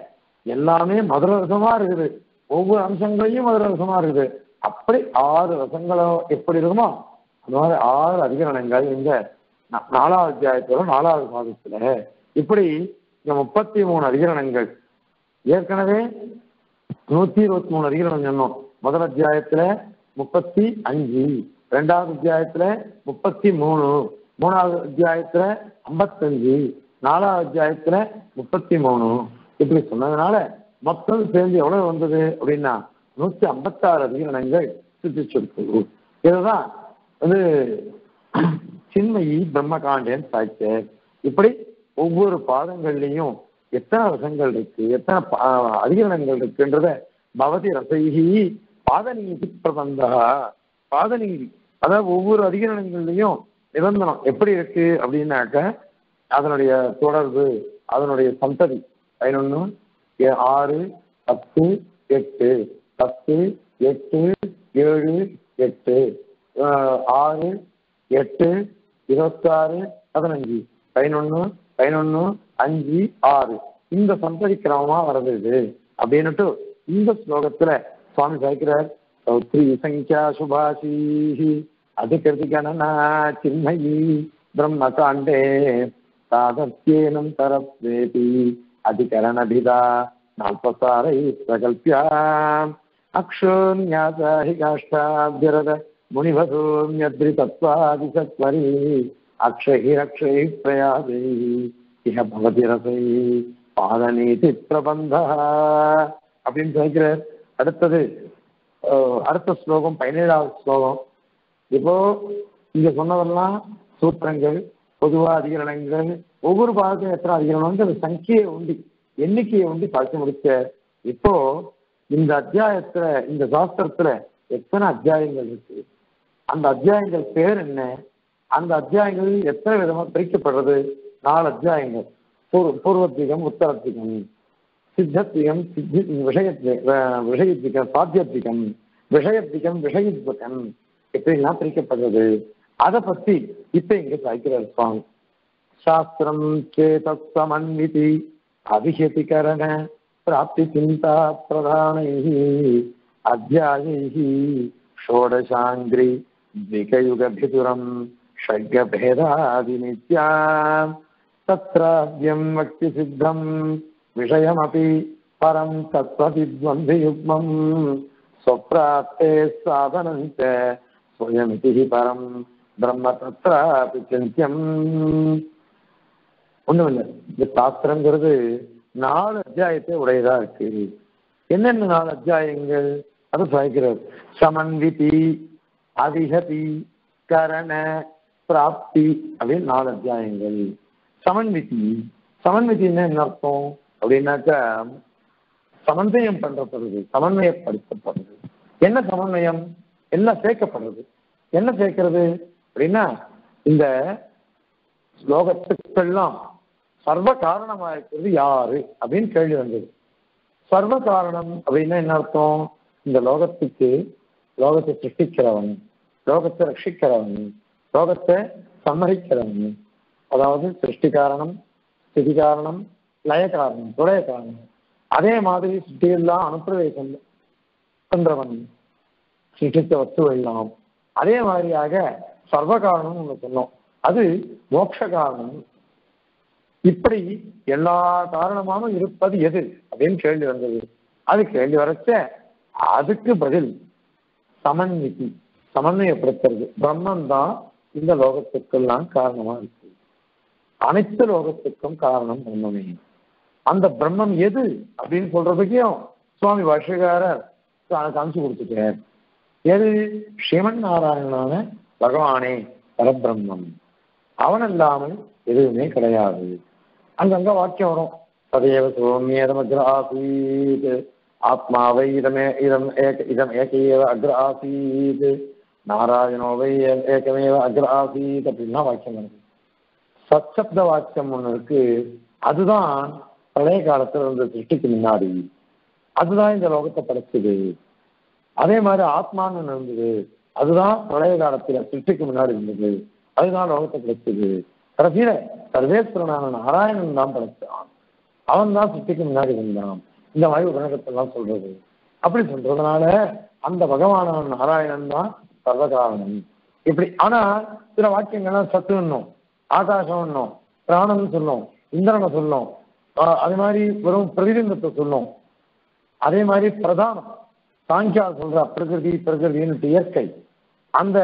எல்லாமே மதுர ரசமா இருக்குது. ஒவ்வொரு அம்சங்களையும் மதுர ரசமா இருக்குது. அப்படி ஆறு ரசங்களோ எப்படி இருக்குமோ அந்த மாதிரி ஆறு அதிகரணங்கள் இந்த நாலாவது அத்தியாயத்தோட நாலாவது பாதத்துல. இப்படி இந்த முப்பத்தி மூணு அதிகரணங்கள். ஏற்கனவே நூத்தி இருபத்தி மூணு அதிகரணம் சொன்னோம். முதல் அத்தியாயத்துல முப்பத்தி அஞ்சு ரெண்டாவது அத்தியாயத்துல முப்பத்தி மூணு. மூணாவது அத்தியாயத்துல ஐம்பத்தஞ்சு நாலாவது அத்தியாயத்துல முப்பத்தி மூணு இப்படி சொன்னதுனால மொத்தம் சேர்ந்து எவ்வளவு வந்தது அப்படின்னா நூத்தி ஐம்பத்தாறு அதிகரணங்கள் சுற்றி சொற்கு இதுதான் வந்து சின்மயி பிரம்மகாண்டேன் சாய்ச்சர் இப்படி ஒவ்வொரு பாதங்கள்லையும் எத்தனை ரசங்கள் இருக்கு எத்தனை அதிகரணங்கள் இருக்குன்றத பவதி ரசைகி பாதனி பிரபந்தா. பாதனி அதாவது ஒவ்வொரு அதிகரணங்கள்லையும் நிபந்தனம் எப்படி இருக்கு அப்படின்னாக்க அதனுடைய தொடர்பு அதனுடைய சந்ததி. பதினொன்று ஆறு பத்து எட்டு. பத்து எட்டு ஏழு எட்டு. ஆறு எட்டு இருபத்தாறு பதினஞ்சு. பதினொன்று பதினொன்று அஞ்சு ஆறு. இந்த சந்ததி கிரமமா வர்றது இது. அப்படின்னுட்டு இந்த ஸ்லோகத்துல சுவாமி சாய்க்கிறார் சௌத்ரி சங்கியா சுபாஷீஹி. அதிகிருதி கணனா சின்மயி பிரம்மகாண்டே சாதர்த்தியேனம் தரப்வேதி அதிகரணபிதா நால்பசாரை பிரகல்பியாம். அக்ஷோன்யாசாஹி காஷ்டாபிரத முனிவசோன்யத்ரிதத்வாதிசத்வரி அக்ஷஹி ரக்ஷை பிரயாதை இஹ பவதி ரசை பாதநீதி பிரபந்த அப்படின்னு சொல்கிறார் அடுத்தது அடுத்த ஸ்லோகம் பதினேழாவது ஸ்லோகம். இப்போ இங்க சொன்னதெல்லாம் சூத்திரங்கள் பொதுவா அதிகரணங்கள் ஒவ்வொரு பாகத்தையும் எத்தனை அதிகரணம் அந்த சங்கியை உண்டி எண்ணிக்கையை உண்டி பார்த்து முடிச்ச இப்போ இந்த அத்தியாயத்துல இந்த சாஸ்திரத்துல எத்தனை அத்தியாயங்கள் இருக்கு? அந்த அத்தியாயங்கள் பேர் என்ன? அந்த அத்தியாயங்கள் எத்தனை விதமா பிரிக்கப்படுறது? நாலு அத்தியாயங்கள். பூர்வ பூர்வத்திகம் உத்தரத்திகம் சித்தத்திகம் சித்தி விஷயத்தி விஷயத்திகம் சாத்தியத்திகம் விஷயத்திகம் விஷயத்வகம். எப்படிலாம் பிரிக்கப்படுறது அதை பத்தி இப்ப இங்க சாய்க்கிறார் சுவாமி சாஸ்திரம் சேதத் சமன்விதி அபிஷேதிகரண பிராப்தி சிந்தா பிரதானை அத்தியாயை ஷோடசாங்கிரி द्विकयुगभितुरम् षड्गभेदादिनित्याम् तत्राद्यम् वक्तिसिद्धम् विषयमपि परम् तत्त्वविद्वन्द्वियुग्मम् स्वप्राप्तेः साधनम् च स्वयमिति हि परम् ब्रह्म तत्रापि चिन्त्यम् ஒண்ணும் இல்லை இந்த சாஸ்திரங்கிறது நாலு அத்தியாயத்தை உடையதா இருக்கு என்னென்ன நாலு அத்தியாயங்கள் அது சாய்க்கிறது சமன்விதி அதிகதி கரண பிராப்தி அப்படின்னு நாலு அத்தியாயங்கள் சமன்விதி சமன்விதின்னா என்ன அர்த்தம் அப்படின்னாக்கா சமன்வயம் பண்றப்படுது சமன்வயப்படுத்தப்படுது என்ன சமன்வயம் எல்லாம் சேர்க்கப்படுறது என்ன சேர்க்கிறது? அப்படின்னா இந்த ஸ்லோகத்துக்கெல்லாம் சர்வ காரணமா இருக்கிறது யாரு? அப்படின்னு கேள்வி வந்தது. சர்வ காரணம் அப்படின்னா என்ன அர்த்தம்? இந்த லோகத்துக்கு லோகத்தை சிருஷ்டிக்கிறவன் லோகத்தை ரட்சிக்கிறவன் லோகத்தை சம்மரிக்கிறவன் அதாவது சிருஷ்டி காரணம் ஸ்திதி காரணம் லய காரணம் துடைய காரணம். அதே மாதிரி சிருஷ்டியெல்லாம் அனுப்பிரவேசம் பண்றவன். சிருஷ்டித்த வஸ்து எல்லாம் அதே மாதிரியாக சர்வ காரணம் ஒன்று சொன்னோம். அது மோட்ச காரணம் இப்படி எல்லா காரணமாகவும் இருப்பது எது அப்படின்னு கேள்வி வந்தது. அது கேள்வி வரச்ச அதுக்கு பதில் சமன்விதி சமன்வயப்படுத்துறது பிரம்மன் தான் இந்த லோகத்துக்கெல்லாம் காரணமா இருக்கு. அனைத்து லோகத்துக்கும் காரணம் பிரம்மமே. அந்த பிரம்மம் எது அப்படின்னு சொல்றதுக்கையும் சுவாமி வருஷகாரர் காமிச்சு கொடுத்துட்டார். எது? சிவன் நாராயணனான பகவானே பரபிரம்மன். அவன் இல்லாமல் எதுவுமே கிடையாது. அங்கங்க வாக்கியம் வரும். ததேவ சோமியதம் அக்ர ஆசீத் ஆத்மாவை இதமே இதம் ஏக இதம் ஏகையேவ அக்ர ஆசீத் நாராயணோவை ஏகமேவ அக்ர ஆசீத் அப்படின்னா வாக்கியம் வருது சச்சப்த வாக்கியம் ஒண்ணு இருக்கு. அதுதான் பழைய காலத்துல இருந்த சிருஷ்டிக்கு முன்னாடி. அதுதான் இந்த லோகத்தை படைச்சது. அதே மாதிரி ஆத்மான்னு ஒன்று இருந்தது. அதுதான் பழைய காலத்துல சிருஷ்டிக்கு முன்னாடி இருந்தது. அதுதான் லோகத்தை கிடைச்சது கடைசியில சர்வேஸ்வரனான நாராயணன் தான் படைச்சான். அவன் தான் சிருஷ்டிக்கு முன்னாடி இருந்தான் இந்த மாதிரி உலகத்தெல்லாம் சொல்றது. அப்படி சொல்றதுனால அந்த பகவானான நாராயணன் தான் சர்வகாரணம் இப்படி ஆனா சில வாக்கியங்கள்லாம் சத்துன்னும் ஆகாசம்னும் பிராணம்னு சொல்லும் இந்திரனை சொல்லும் அது அதே மாதிரி வெறும் பிரதிபிம்பத்தை சொல்லும். அதே மாதிரி பிரதானம். சாங்கியா சொல்ற பிரகிருதி பிரகிருதின்னு இயற்கை. அந்த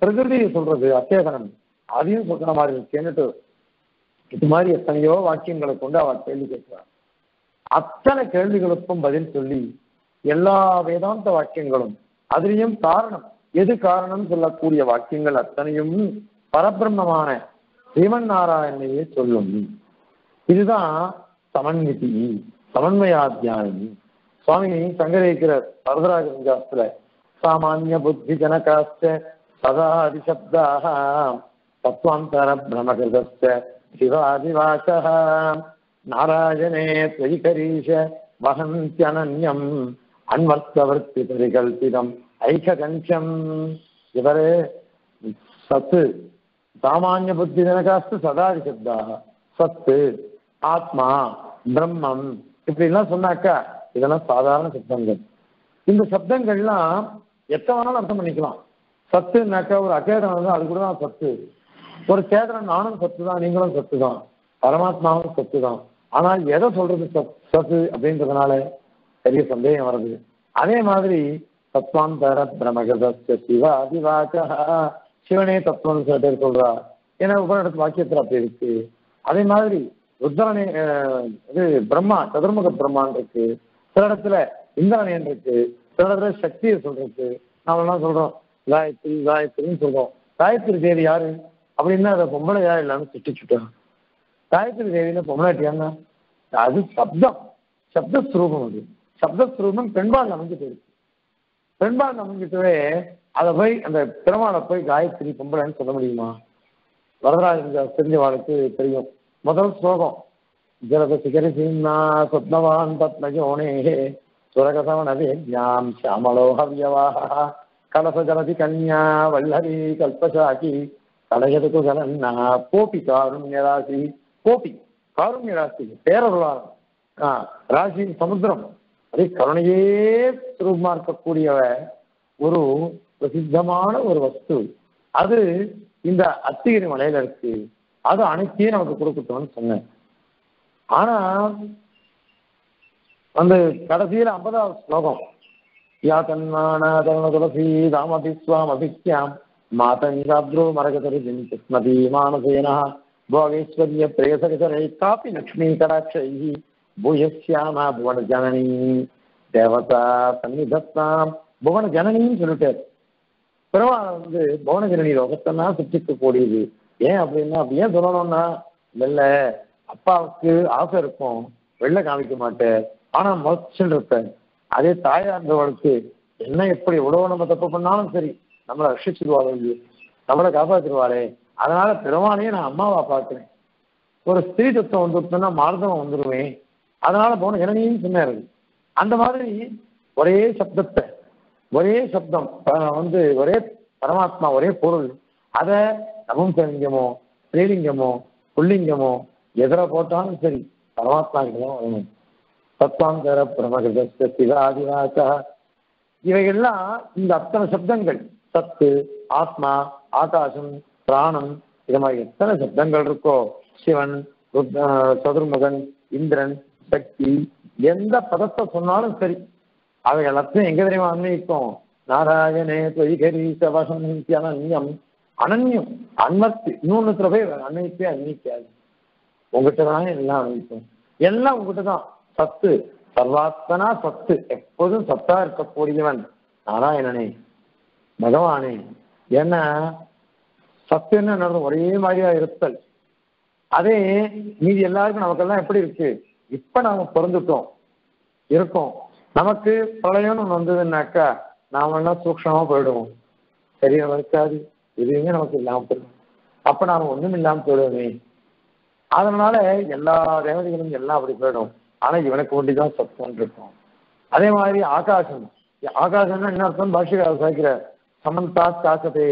பிரகிருதியை சொல்றது அச்சேதனம் அதையும் சொல்ற மாதிரி இருக்குன்னுட்டு இது மாதிரி எத்தனையோ வாக்கியங்களை கொண்டு அவர் கேள்வி கேட்கிறார். அத்தனை கேள்விகளுக்கும் பதில் சொல்லி எல்லா வேதாந்த வாக்கியங்களும் அதுலேயும் காரணம். எது காரணம் சொல்லக்கூடிய வாக்கியங்கள் அத்தனையும் பரபிரம்மமான ஸ்ரீமன் நாராயணையே சொல்லும். இதுதான் சமன்விதி சமன்மயாத்தியானி சுவாமி சங்கரேக்கிற வரதராஜ சாஸ்திர சாமானிய புத்தி ஜனகாஸ்த சதா அதிசப்தாக தத்வாந்தர பிரமகிருதஸ்த சிவாதிவாச நாராயணே துவைகரீஷ வகந்தியனன்யம் அன்வர்த்தவர்த்தி பரிகல்பிதம் ஐககஞ்சம் இவரே சத்து. சாமானிய புத்தி ஜனகாஸ்து சதாதி சப்தாக சத்து ஆத்மா பிரம்மம். இப்படிலாம் சொன்னாக்கா இதெல்லாம் சாதாரண சப்தங்கள். இந்த சப்தங்கள்லாம் எத்தனை வேணாலும் அர்த்தம் பண்ணிக்கலாம். சத்துனாக்கா ஒரு அச்சேதனம் வந்து அது கூட தான் சத்து. ஒரு சேதனம் நானும் சத்து தான் நீங்களும் சத்து தான் பரமாத்மாவும் சத்து தான் ஆனால் எதை சொல்றது சத் சத்து அப்படின்றதுனால பெரிய சந்தேகம் வருது. அதே மாதிரி தத்வாந்தர பிரமகதஸ்ய சிவ அதிவாச்ச சிவனே தத்துவம் சில பேர் சொல்றா. ஏன்னா உபநிடத்து வாக்கியத்தில் அப்படி இருக்கு. அதே மாதிரி ருத்ரனே இது பிரம்மா சதுர்முக பிரம்மான் இருக்கு. சில இடத்துல இந்திரன் இருக்கு சில இடத்துல சக்தியை சொல்றது நாம என்ன சொல்றோம்? காயத்ரி காயத்ரின்னு சொல்றோம். காயத்ரி தேவி யாரு? அப்படின்னா அதை பொம்பளையா இல்லாம சுட்டிச்சுட்டான் காயத்ரி தேவின்னு பொம்பளாட்டியாங்க அது சப்தம். சப்தஸ்வரூபம் அது. சப்தஸ்வரூபம் பெண்பால் அமைஞ்சிட்டு இருக்கு பெண்பால் அமைஞ்சிட்டவே அதை போய் அந்த பெருமாளை போய் காயத்ரி பொம்பளைன்னு சொல்ல முடியுமா? வரதராஜன் தெரிஞ்சவாளுக்கு தெரியும். முதல் ஸ்லோகம். ஜலத சிகரி சீம்னா சொப்னவான் பத்மஜோனே சுரகசவன வேத்யாம் சியாமலோகவியவாக கலச ஜலதி கன்யா வல்லவி கல்பசாகி கடையது குசலன்னா கோபி காருண்ய ராசி கோபி காருண்ய ராசி ஆ, ராசி சமுத்திரம் அதே கருணையே சுரூபமா இருக்கக்கூடியவ ஒரு பிரசித்தமான ஒரு வஸ்து. அது இந்த அத்திகிரி மலையில இருக்கு. அது அனைத்தையும் நமக்கு கொடுக்கட்டும்னு சொன்னேன். ஆனா அந்த கடைசியில ஐம்பதாவது ஸ்லோகம். யா தன்மான துளசி சுவாம் அபிக்யாம் மாதங்காத்ரோ மரகதரி கிருஷ்ணதி மானசேனா. போகேஸ்வரிய பிரேசகரை காப்பி லக்ஷ்மீ கடாட்சை பூயஸ்யாமா புவன ஜனனி தேவதா சன்னிதத்தாம் புவன ஜனனின்னு சொல்லிட்டார். பெருமாள் வந்து புவனஜனனி லோகத்தன்னா சுற்றிக்க கூடியது ஏன் அப்படின்னா அப்படி ஏன் சொல்லணும்னா இல்லை அப்பாவுக்கு ஆசை இருக்கும். வெளில காமிக்க மாட்டேன். ஆனா மொச்சல் இருப்பேன். அதே தாயார்ந்தவளுக்கு என்ன எப்படி எவ்வளவு நம்ம தப்பு பண்ணாலும் சரி நம்மளை ரஷிச்சிருவாரு நம்மளை காப்பாத்திருவாளே. அதனால பெருமானையே நான் அம்மாவா பார்க்கிறேன். ஒரு ஸ்திரீ தத்துவம் வந்துருச்சுன்னா மார்தவம் வந்துருவேன் அதனால போன இறங்கியும் சொன்னாரு. அந்த மாதிரி ஒரே சப்தத்தை ஒரே சப்தம் வந்து ஒரே பரமாத்மா ஒரே பொருள். அதை நபும்சலிங்கமோ ஸ்ரீலிங்கமோ புல்லிங்கமோ எதிர போட்டாலும் சரி பரமாத்மா கிட்ட தான் வரணும். தத்வாந்தர பிரமகிருத சிவாதிவாசா. இவையெல்லாம் இந்த அத்தனை சப்தங்கள் சத்து ஆத்மா ஆகாசம் பிராணம் இது மாதிரி எத்தனை சப்தங்கள் இருக்கோ சிவன் சதுர்முகன் இந்திரன் சக்தி எந்த பதத்தை சொன்னாலும் சரி. அவை எல்லாத்தையும் எங்க தெரியுமா அன்வயிக்கும் நாராயணே தொய்கரீச சவசம் அனன்யம் அனன்யம் அன்மத்து இன்னொன்னு போய் அன்னைப்பே அன்னிக்காது உங்ககிட்ட தான் எல்லாம் அனுப்பிக்கும் எல்லாம் உங்ககிட்ட தான் சத்து. சர்வாத்தனா சத்து. எப்போதும் சத்தா இருக்கக்கூடியவன். நாராயணனே பகவானே. ஏன்னா சத்து என்ன நடந்தது ஒரே மாதிரியா இருத்தல். அதே மீதி எல்லாருக்கும் நமக்கெல்லாம் எப்படி இருக்கு? இப்ப நாம பிறந்துட்டோம். இருக்கோம். நமக்கு பிரளயம்னு ஒண்ணு வந்ததுன்னாக்கா நாம எல்லாம் சூக்ஷமா போயிடுவோம். சரியா இருக்காது எதுவுமே நமக்கு இல்லாம போயிடும். அப்ப நாம ஒண்ணும் இல்லாம போயிடுவோமே. அதனால எல்லா தேவதைகளும் எல்லாம் அப்படி போயிடும். ஆனா இவனுக்கு ஒண்டிதான் சத்தம் இருக்கும் அதே மாதிரி ஆகாசம். ஆகாசம்னா என்ன அர்த்தம்? பாஷிகார சாய்க்கிற சமந்தா காக்கதே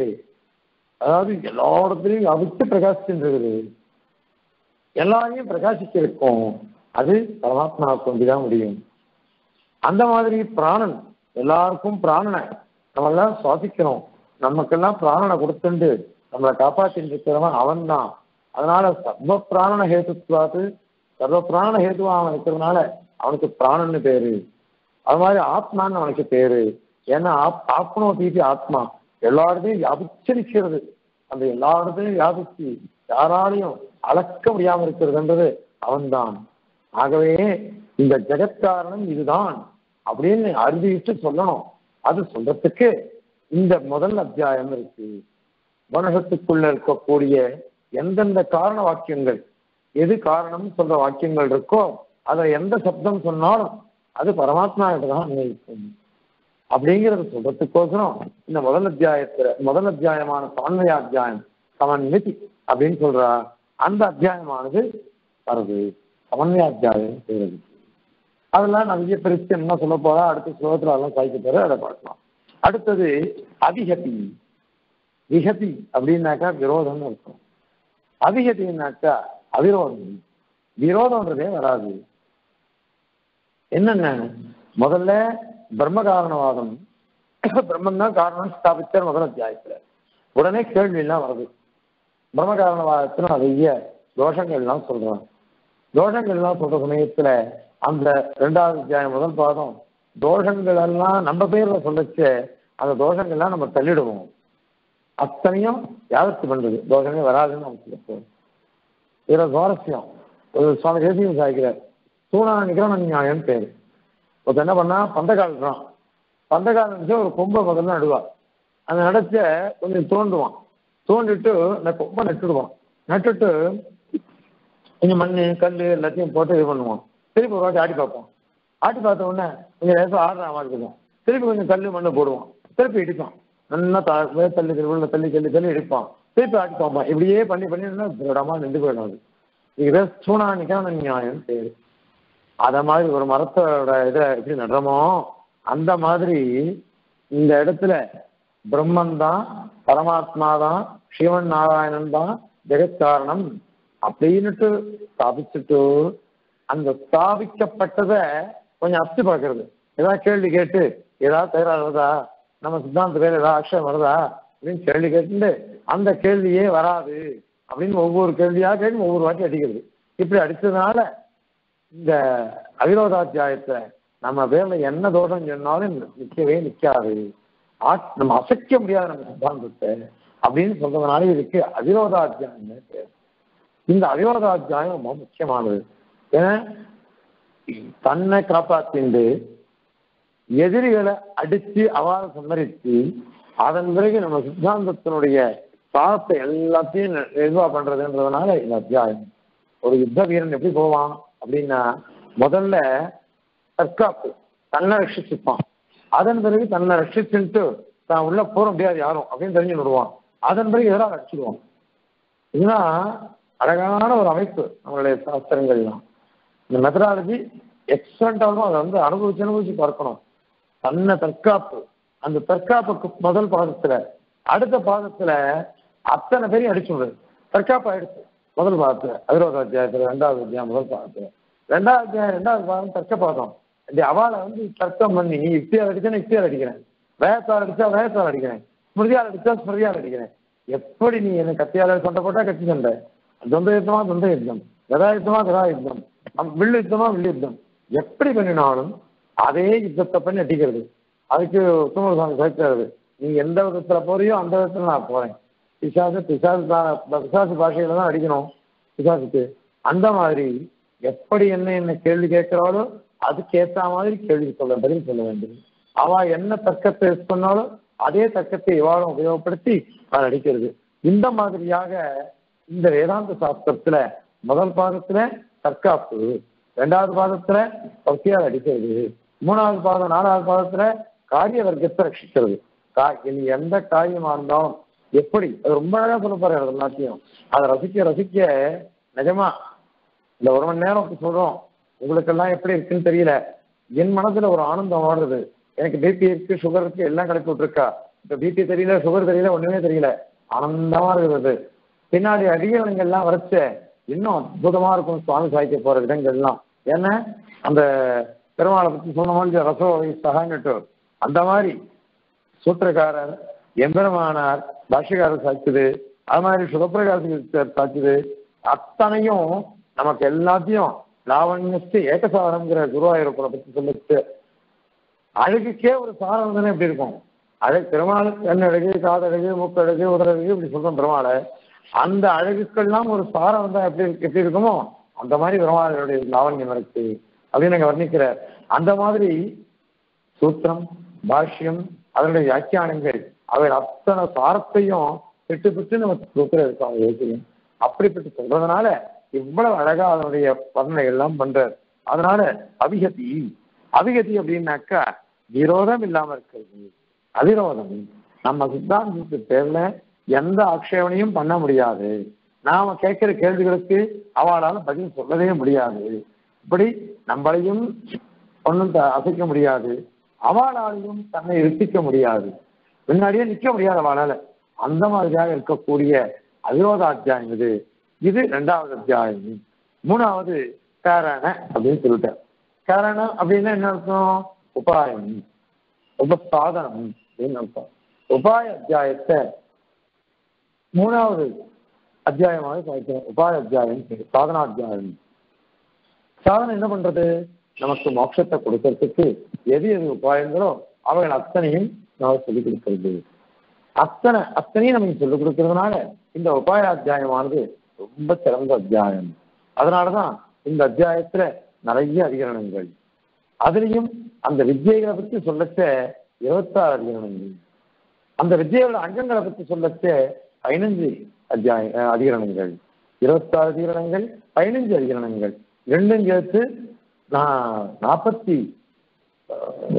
அதாவது எல்லா இடத்துலையும் அவித்து பிரகாசிச்சுருக்குது எல்லாரையும் பிரகாசிக்க இருக்கும் அது பரமாத்மாவுக்கு ஒண்டிதான் முடியும். அந்த மாதிரி பிராணன் எல்லாருக்கும் பிராணனை நம்ம எல்லாம் சுவாசிக்கிறோம். நமக்கெல்லாம் பிராணனை கொடுத்துண்டு நம்மளை காப்பாற்றிட்டு இருக்கிறவன் அவன் தான் அதனால சர்வ பிராணன ஹேதுத்வாது சர்வ பிராண ஹேதுவா அவன் இருக்கிறதுனால அவனுக்கு பிராணன்னு பேரு. அது மாதிரி ஆத்மான்னு அவனுக்கு பேரு. ஏன்னா ஆப் ஆத்மனோ தீபி ஆத்மா. எல்லா வியாபிச்சரிக்கிறது. அந்த எல்லா வியாபிச்சு யாராலையும் அளக்க முடியாம இருக்கிறதுன்றது அவன்தான். ஆகவே இந்த ஜெகத்காரணம் இதுதான் அப்படின்னு அறிவிட்டு சொல்லணும். அது சொல்றதுக்கு இந்த முதல் அத்தியாயம் இருக்கு. உலகத்துக்குள்ள இருக்கக்கூடிய எந்தெந்த காரண வாக்கியங்கள் எது காரணம் சொல்ற வாக்கியங்கள் இருக்கோ அதை எந்த சப்தம் சொன்னாலும் அது பரமாத்மா தான் அன்வயிக்கும் அப்படிங்கிறத சொல்றதுக்கோசரம் இந்த முதல் அத்தியாயத்துல முதல் அத்தியாயமான சமன்வய அத்தியாயம் சமன்மிதி அப்படின்னு சொல்றா. அந்த அத்தியாயமானது வருது. சமன்வய அத்தியாயம் செய்யறது அதெல்லாம் நிறைய பிரிச்சு என்ன சொல்ல போறா? அடுத்த ஸ்லோகத்துல அதெல்லாம் சாய்க்க போற? அதை பார்க்கலாம். அடுத்தது அதிகதி. விகதி அப்படின்னாக்கா விரோதம்னு இருக்கும் அதிகதினாக்கா அவிரோதம். விரோதம்ன்றதே வராது. என்னென்ன முதல்ல பிரம்ம காரணவாதம். பிரம்மன் தான் காரணம் ஸ்தாபித்தார் முதல் அத்தியாயத்துல. உடனே கேள்வி எல்லாம் வருது. பிரம்ம காரணவாதத்துல நிறைய தோஷங்கள் எல்லாம் சொல்றாங்க தோஷங்கள் எல்லாம் சொல்ற சமயத்துல அந்த ரெண்டாவது அத்தியாயம் முதல் பாதம் தோஷங்கள் எல்லாம் நம்ம பேர்ல சொல்லச்சு அந்த தோஷங்கள்லாம் நம்ம தள்ளிடுவோம். அத்தனையும் யாதத்து பண்றது தோஷமே வராதுன்னு நமக்கு இதுல சுவாரஸ்யம். ஒரு சுவாமி தேசியம் சாய்க்கிறார். சூனா நிகரண நியாயம் பேரு. இப்போ என்ன பண்ணா பந்தக்கால் பந்தக்கால் இருந்துச்சு ஒரு கொம்பை முதல்ல நடுவார் அந்த நடச்ச கொஞ்சம் தோண்டுவான். தோண்டிட்டு அந்த கொம்பை நட்டுடுவான். நட்டுட்டு கொஞ்சம் மண் கல் எல்லாத்தையும் போட்டு இது பண்ணுவான். திருப்பி ஒரு வாட்டி ஆட்டி பார்ப்போம் ஆட்டி பார்த்த உடனே கொஞ்சம் லேசாக ஆடுற மாதிரி இருக்கும். திருப்பி கொஞ்சம் கல் மண்ணை போடுவோம் திருப்பி இடிப்பான். நல்லா தள்ளி தள்ளி திருவிழா தள்ளி தள்ளி தள்ளி இடிப்பான். திருப்பி ஆட்டி இப்படியே பண்ணி பண்ணி திருடமா நின்று போயிடும் அது இதுதான் சூனானிக்கான நியாயம் பேரு. அத மாதிரி ஒரு மரத்தோட இதை எப்படி நடுறோமோ அந்த மாதிரி இந்த இடத்துல பிரம்மன் தான் பரமாத்மா தான் சிவன் நாராயணன் தான் ஜெகத்காரணம் அப்படின்னுட்டு ஸ்தாபிச்சுட்டு அந்த ஸ்தாபிக்கப்பட்டதை கொஞ்சம் அப்தி பார்க்கறது. ஏதாவது கேள்வி கேட்டு ஏதாவது தயாராகிறதா நம்ம சித்தாந்த பேர் ஏதாவது அக்ஷயம் வருதா? அப்படின்னு கேள்வி கேட்டு அந்த கேள்வியே வராது அப்படின்னு ஒவ்வொரு கேள்வியாக கேட்டு ஒவ்வொரு வாட்டி அடிக்கிறது. இப்படி அடித்ததுனால இந்த அவிரோதாத்தியாயத்தை நம்ம பேர்ல என்ன தோஷம் சொன்னாலும் நிற்கவே நிற்காது நம்ம அசைக்க முடியாது நம்ம சித்தாந்தத்தை அப்படின்னு சொல்றதுனால இதுக்கு அவிரோதாத்தியாயம் பேர். இந்த அவிரோதாத்தியாயம் ரொம்ப முக்கியமானது. ஏன்னா தன்னை காப்பாத்திண்டு எதிரிகளை அடித்து அவாத சம்மரித்து அதன் பிறகு நம்ம சித்தாந்தத்தினுடைய பாவத்தை எல்லாத்தையும் நிர்வா பண்றதுன்றதுனால இந்த அத்தியாயம். ஒரு யுத்த வீரன் எப்படி போவான் அப்படின்னா முதல்ல தற்காப்பு தன்னை ரட்சிச்சுப்பான். அதன் பிறகு தன்னை ரட்சிச்சுட்டு தான் உள்ள போற முடியாது யாரும் அப்படின்னு தெரிஞ்சு விடுவான் அதன் பிறகு எதிராக ரட்சிடுவான் இதுதான் அழகான ஒரு அமைப்பு நம்மளுடைய சாஸ்திரங்கள்லாம் இந்த மெத்தடாலஜி எக்ஸலண்டா அதை வந்து அனுபவிச்சு அனுபவிச்சு பார்க்கணும். தன்னை தற்காப்பு. அந்த தற்காப்புக்கு முதல் பாதத்துல அடுத்த பாதத்துல அத்தனை பேரையும் அடிச்சு விடுறது. தற்காப்பு ஆயிடுச்சு. முதல் பாதத்துல அவிரோத அத்தியாயத்துல ரெண்டாவது அத்தியாயம் முதல் பாதத்துல ரெண்டாவது அத்தியாயம் ரெண்டாவது பாதம் தர்க்க பாதம் இந்த அவளை வந்து தர்க்கம் பண்ணி நீ யுக்தியால் அடிச்சா யுக்தியால் அடிக்கிறேன். வேகத்தால் அடிச்சா வேகத்தால் அடிக்கிறேன். ஸ்மிருதியால் அடிச்சா ஸ்மிருதியால் அடிக்கிறேன். எப்படி நீ என்ன கத்தியால சண்டை போட்டா கத்தி சண்டை? தொந்த யுத்தமா தொந்த யுத்தம் கதா யுத்தமா கதா யுத்தம் வில்லு யுத்தமா வில்லு யுத்தம் எப்படி பண்ணினாலும் அதே யுத்தத்தை பண்ணி அடிக்கிறது அதுக்கு உத்தமர் சுவாமி சேர்க்கிறது நீ எந்த விதத்துல போறியோ அந்த விதத்துல நான் போறேன். பிசாசு பிசாசு தான் பிசாசு பாஷையில தான் அடிக்கணும் பிசாசுக்கு. அந்த மாதிரி எப்படி என்ன என்ன கேள்வி கேட்கிறாளோ அதுக்கேற்ற மாதிரி கேள்வி சொல்ல பதில் சொல்ல வேண்டும். அவ என்ன தர்க்கத்தை யூஸ் பண்ணாலும் அதே தர்க்கத்தை இவாளும் உபயோகப்படுத்தி அதை அடிக்கிறது இந்த மாதிரியாக இந்த வேதாந்த சாஸ்திரத்துல முதல் பாதத்துல தற்காப்பு ரெண்டாவது பாதத்துல பக்தியால் அடிக்கிறது மூணாவது பாதம் நாலாவது பாதத்துல காரிய வர்க்கத்தை ரட்சிக்கிறது. கா இனி எந்த காரியமா இருந்தாலும் எப்படி? அது ரொம்ப அழகா சொல்ல போறாரு அது எல்லாத்தையும். அதை ரசிக்க ரசிக்க நிஜமா இந்த ஒரு மணி நேரம் சொல்றோம். உங்களுக்கெல்லாம் எப்படி இருக்குன்னு தெரியல. என் மனசுல ஒரு ஆனந்தம் ஓடுறது எனக்கு பிபி இருக்கு சுகர் இருக்கு எல்லாம் கிடைச்சி விட்டுருக்கா. இப்ப பிபி தெரியல சுகர் தெரியல ஒண்ணுமே தெரியல. ஆனந்தமா இருக்கிறது பின்னாடி அடிகளங்கள்லாம் வரைச்ச இன்னும் அற்புதமா இருக்கும் சுவாமி சாய்க்க போற எல்லாம். ஏன்னா அந்த பெருமாளை பற்றி சொன்ன மாதிரி ரசோ சகான்னுட்டு அந்த மாதிரி சூத்திரக்காரர் எம்பெருமானார் பாஷ்யக்காரர் சாய்ச்சது அது மாதிரி சுகப்பிரகாசர் சாய்ச்சது அத்தனையும் நமக்கு எல்லாத்தையும் லாவண்யத்து ஏகசாரம்ங்கிற குருவாயூரப்பனை பற்றி சொல்லிட்டு அழகுக்கே ஒரு சாரம் தானே எப்படி இருக்கும். அழகு பெருமாளுக்கு கண் அழகு காதழகு மூக்கழகு உதழகு இப்படி சொல்றோம் பெருமாளை. அந்த அழகுக்கெல்லாம் ஒரு சாரம் தான் எப்படி எப்படி இருக்குமோ? அந்த மாதிரி பெருமாளுடைய லாவண்யம் இருக்கு அப்படின்னு நாங்க வர்ணிக்கிறார். அந்த மாதிரி சூத்திரம் பாஷ்யம் அதனுடைய வியாக்கியானங்கள் அவை அத்தனை சாரத்தையும் பெற்று பெற்று நம்ம சூத்திரம் இருக்கும் யோசிக்கும் அப்படிப்பட்டு சொல்றதுனால இவ்வளவு அழகா அதனுடைய பலனை எல்லாம் பண்றார். அதனால அவிகதி அபிகதி அப்படின்னாக்கா விரோதம் இல்லாம இருக்கிறது அவிரோதம் நம்ம சித்தாந்தத்து பேர்ல எந்த ஆக்ஷேபனையும் பண்ண முடியாது. நாம கேட்கிற கேள்விகளுக்கு அவளால பதில் சொல்லவே முடியாது. இப்படி நம்மளையும் ஒன்றும் அசைக்க முடியாது. அவளாலையும் தன்னை இருத்திக்க முடியாது. முன்னாடியே நிற்க முடியாது அவளால. அந்த மாதிரியாக இருக்கக்கூடிய அவிரோத அத்தியாயம் இது. இது ரெண்டாவது அத்தியாயம். மூணாவது காரண அப்படின்னு சொல்லிட்டேன். காரணம் அப்படின்னா என்ன அர்த்தம்? உபாயம். உபசாதனம் அப்படின்னு அர்த்தம். உபாய அத்தியாயத்தை மூணாவது அத்தியாயமாக உபாய அத்தியாயம் சாதனா அத்தியாயம். சாதனை என்ன பண்றது? நமக்கு மோட்சத்தை கொடுக்கறதுக்கு எது எது உபாயங்களோ அவைகள் அத்தனையும் நாம் சொல்லிக் கொடுக்கிறது. அத்தனை அத்தனையும் நமக்கு சொல்லிக் கொடுக்கறதுனால இந்த உபாய அத்தியாயமானது ரொம்ப சிறந்த அத்தியாயம். அதனாலதான் இந்த அத்தியாயத்துல நிறைய அதிகரணங்கள். அதுலயும் அந்த வித்தியைகளை பத்தி சொல்லச்ச இருபத்தாறு அதிகரணங்கள். அந்த வித்தியோட அங்கங்களை பத்தி சொல்லச்ச பதினஞ்சு அத்தியாய அதிகரணங்கள். இருபத்தாறு அதிகரணங்கள் பதினஞ்சு அதிகரணங்கள். ரெண்டும் சேர்த்து நான் நாற்பத்தி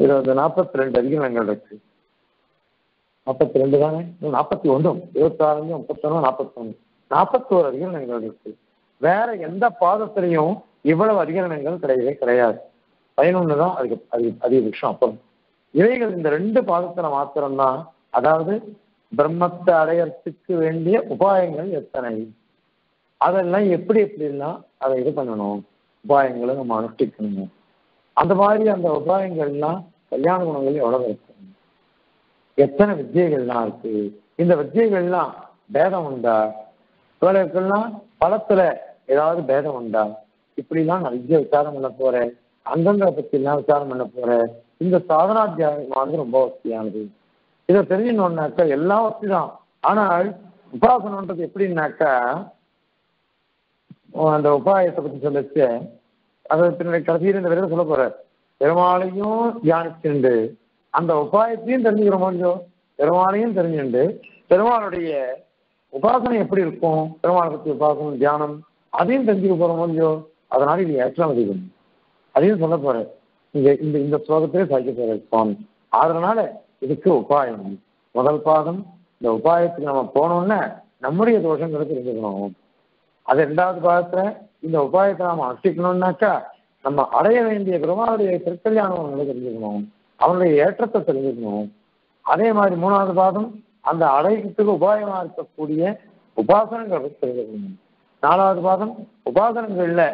இருபது நாற்பத்தி ரெண்டு அதிகரணங்கள் இருக்கு. நாற்பத்தி ரெண்டு தானே நாற்பத்தி ஒன்றும் இருபத்தாறு முப்பத்தொன்னு நாற்பத்தொன்று நாற்பத்தோரு அதிகரணங்கள் இருக்கு. வேற எந்த பாதத்திலையும் இவ்வளவு அதிகரணங்கள் கிடையவே கிடையாது. பதினொன்று தான் அதுக்கு அது அதிகபட்சம் அப்புறம் இவைகள் இந்த ரெண்டு பாதத்துல மாத்திரம்தான் அதாவது பிரம்மத்தை அடையறதுக்கு வேண்டிய உபாயங்கள் எத்தனை? அதெல்லாம் எப்படி எப்படிலாம் அதை இது பண்ணணும். உபாயங்களை நம்ம அனுஷ்டிக்கணும் அந்த மாதிரி அந்த உபாயங்கள்லாம் கல்யாண குணங்கள் எவ்வளவு இருக்கு எத்தனை வித்தியைகள்லாம் இருக்கு? இந்த வித்தியைகள்லாம் பேதம் உண்டா? இவர்களுக்கெல்லாம் பழத்துல ஏதாவது பேதம் உண்டா? இப்படிலாம் நிறைய விசாரம் பண்ண போறேன் அங்கங்களை பத்தி எல்லாம் விசாரம் பண்ண போறேன் இந்த சாதனாத்தியாயம் வந்து ரொம்ப வசதியானது. இதை தெரிஞ்சுக்கணும்னாக்கா எல்லாம் வசதி தான் ஆனால் உபாசனன்றது எப்படின்னாக்கா அந்த உபாயத்தை பத்தி சொல்லிச்சு. அதை பின்னாடி கடைசியில் இந்த விதத்தை சொல்ல போற பெருமாளையும் தியானிச்சுண்டு அந்த உபாயத்தையும் தெரிஞ்சுக்கிறோம் கொஞ்சம் பெருமாளையும் தெரிஞ்சுண்டு பெருமாளுடைய உபாசனை எப்படி இருக்கும் பெருமாளை பத்தி உபாசனம் தியானம் அதையும் தெரிஞ்சுக்க போறோம் கொஞ்சம் அதனால இது ஏற்றம் அதிகம். அதையும் சொல்ல போற இங்க இந்த இந்த ஸ்லோகத்திலே சாய்க்க போற சுவாமி. அதனால இதுக்கு உபாயம். முதல் பாதம் இந்த உபாயத்துக்கு நம்ம போனோம்னா நம்முடைய தோஷங்களை தெரிஞ்சுக்கணும் அது ரெண்டாவது பாதத்துல இந்த உபாயத்தை நாம அனுஷ்டிக்கணும்னாக்கா நம்ம அடைய வேண்டிய பெருமாளுடைய திருக்கல்யாணங்களை தெரிஞ்சுக்கணும். அவனுடைய ஏற்றத்தை தெரிஞ்சுக்கணும். அதே மாதிரி மூணாவது பாதம் அந்த அடையத்துக்கு உபாயமா இருக்கக்கூடிய உபாசனங்களை தெரிஞ்சுக்கணும். நாலாவது பாதம் உபாசனங்கள்ல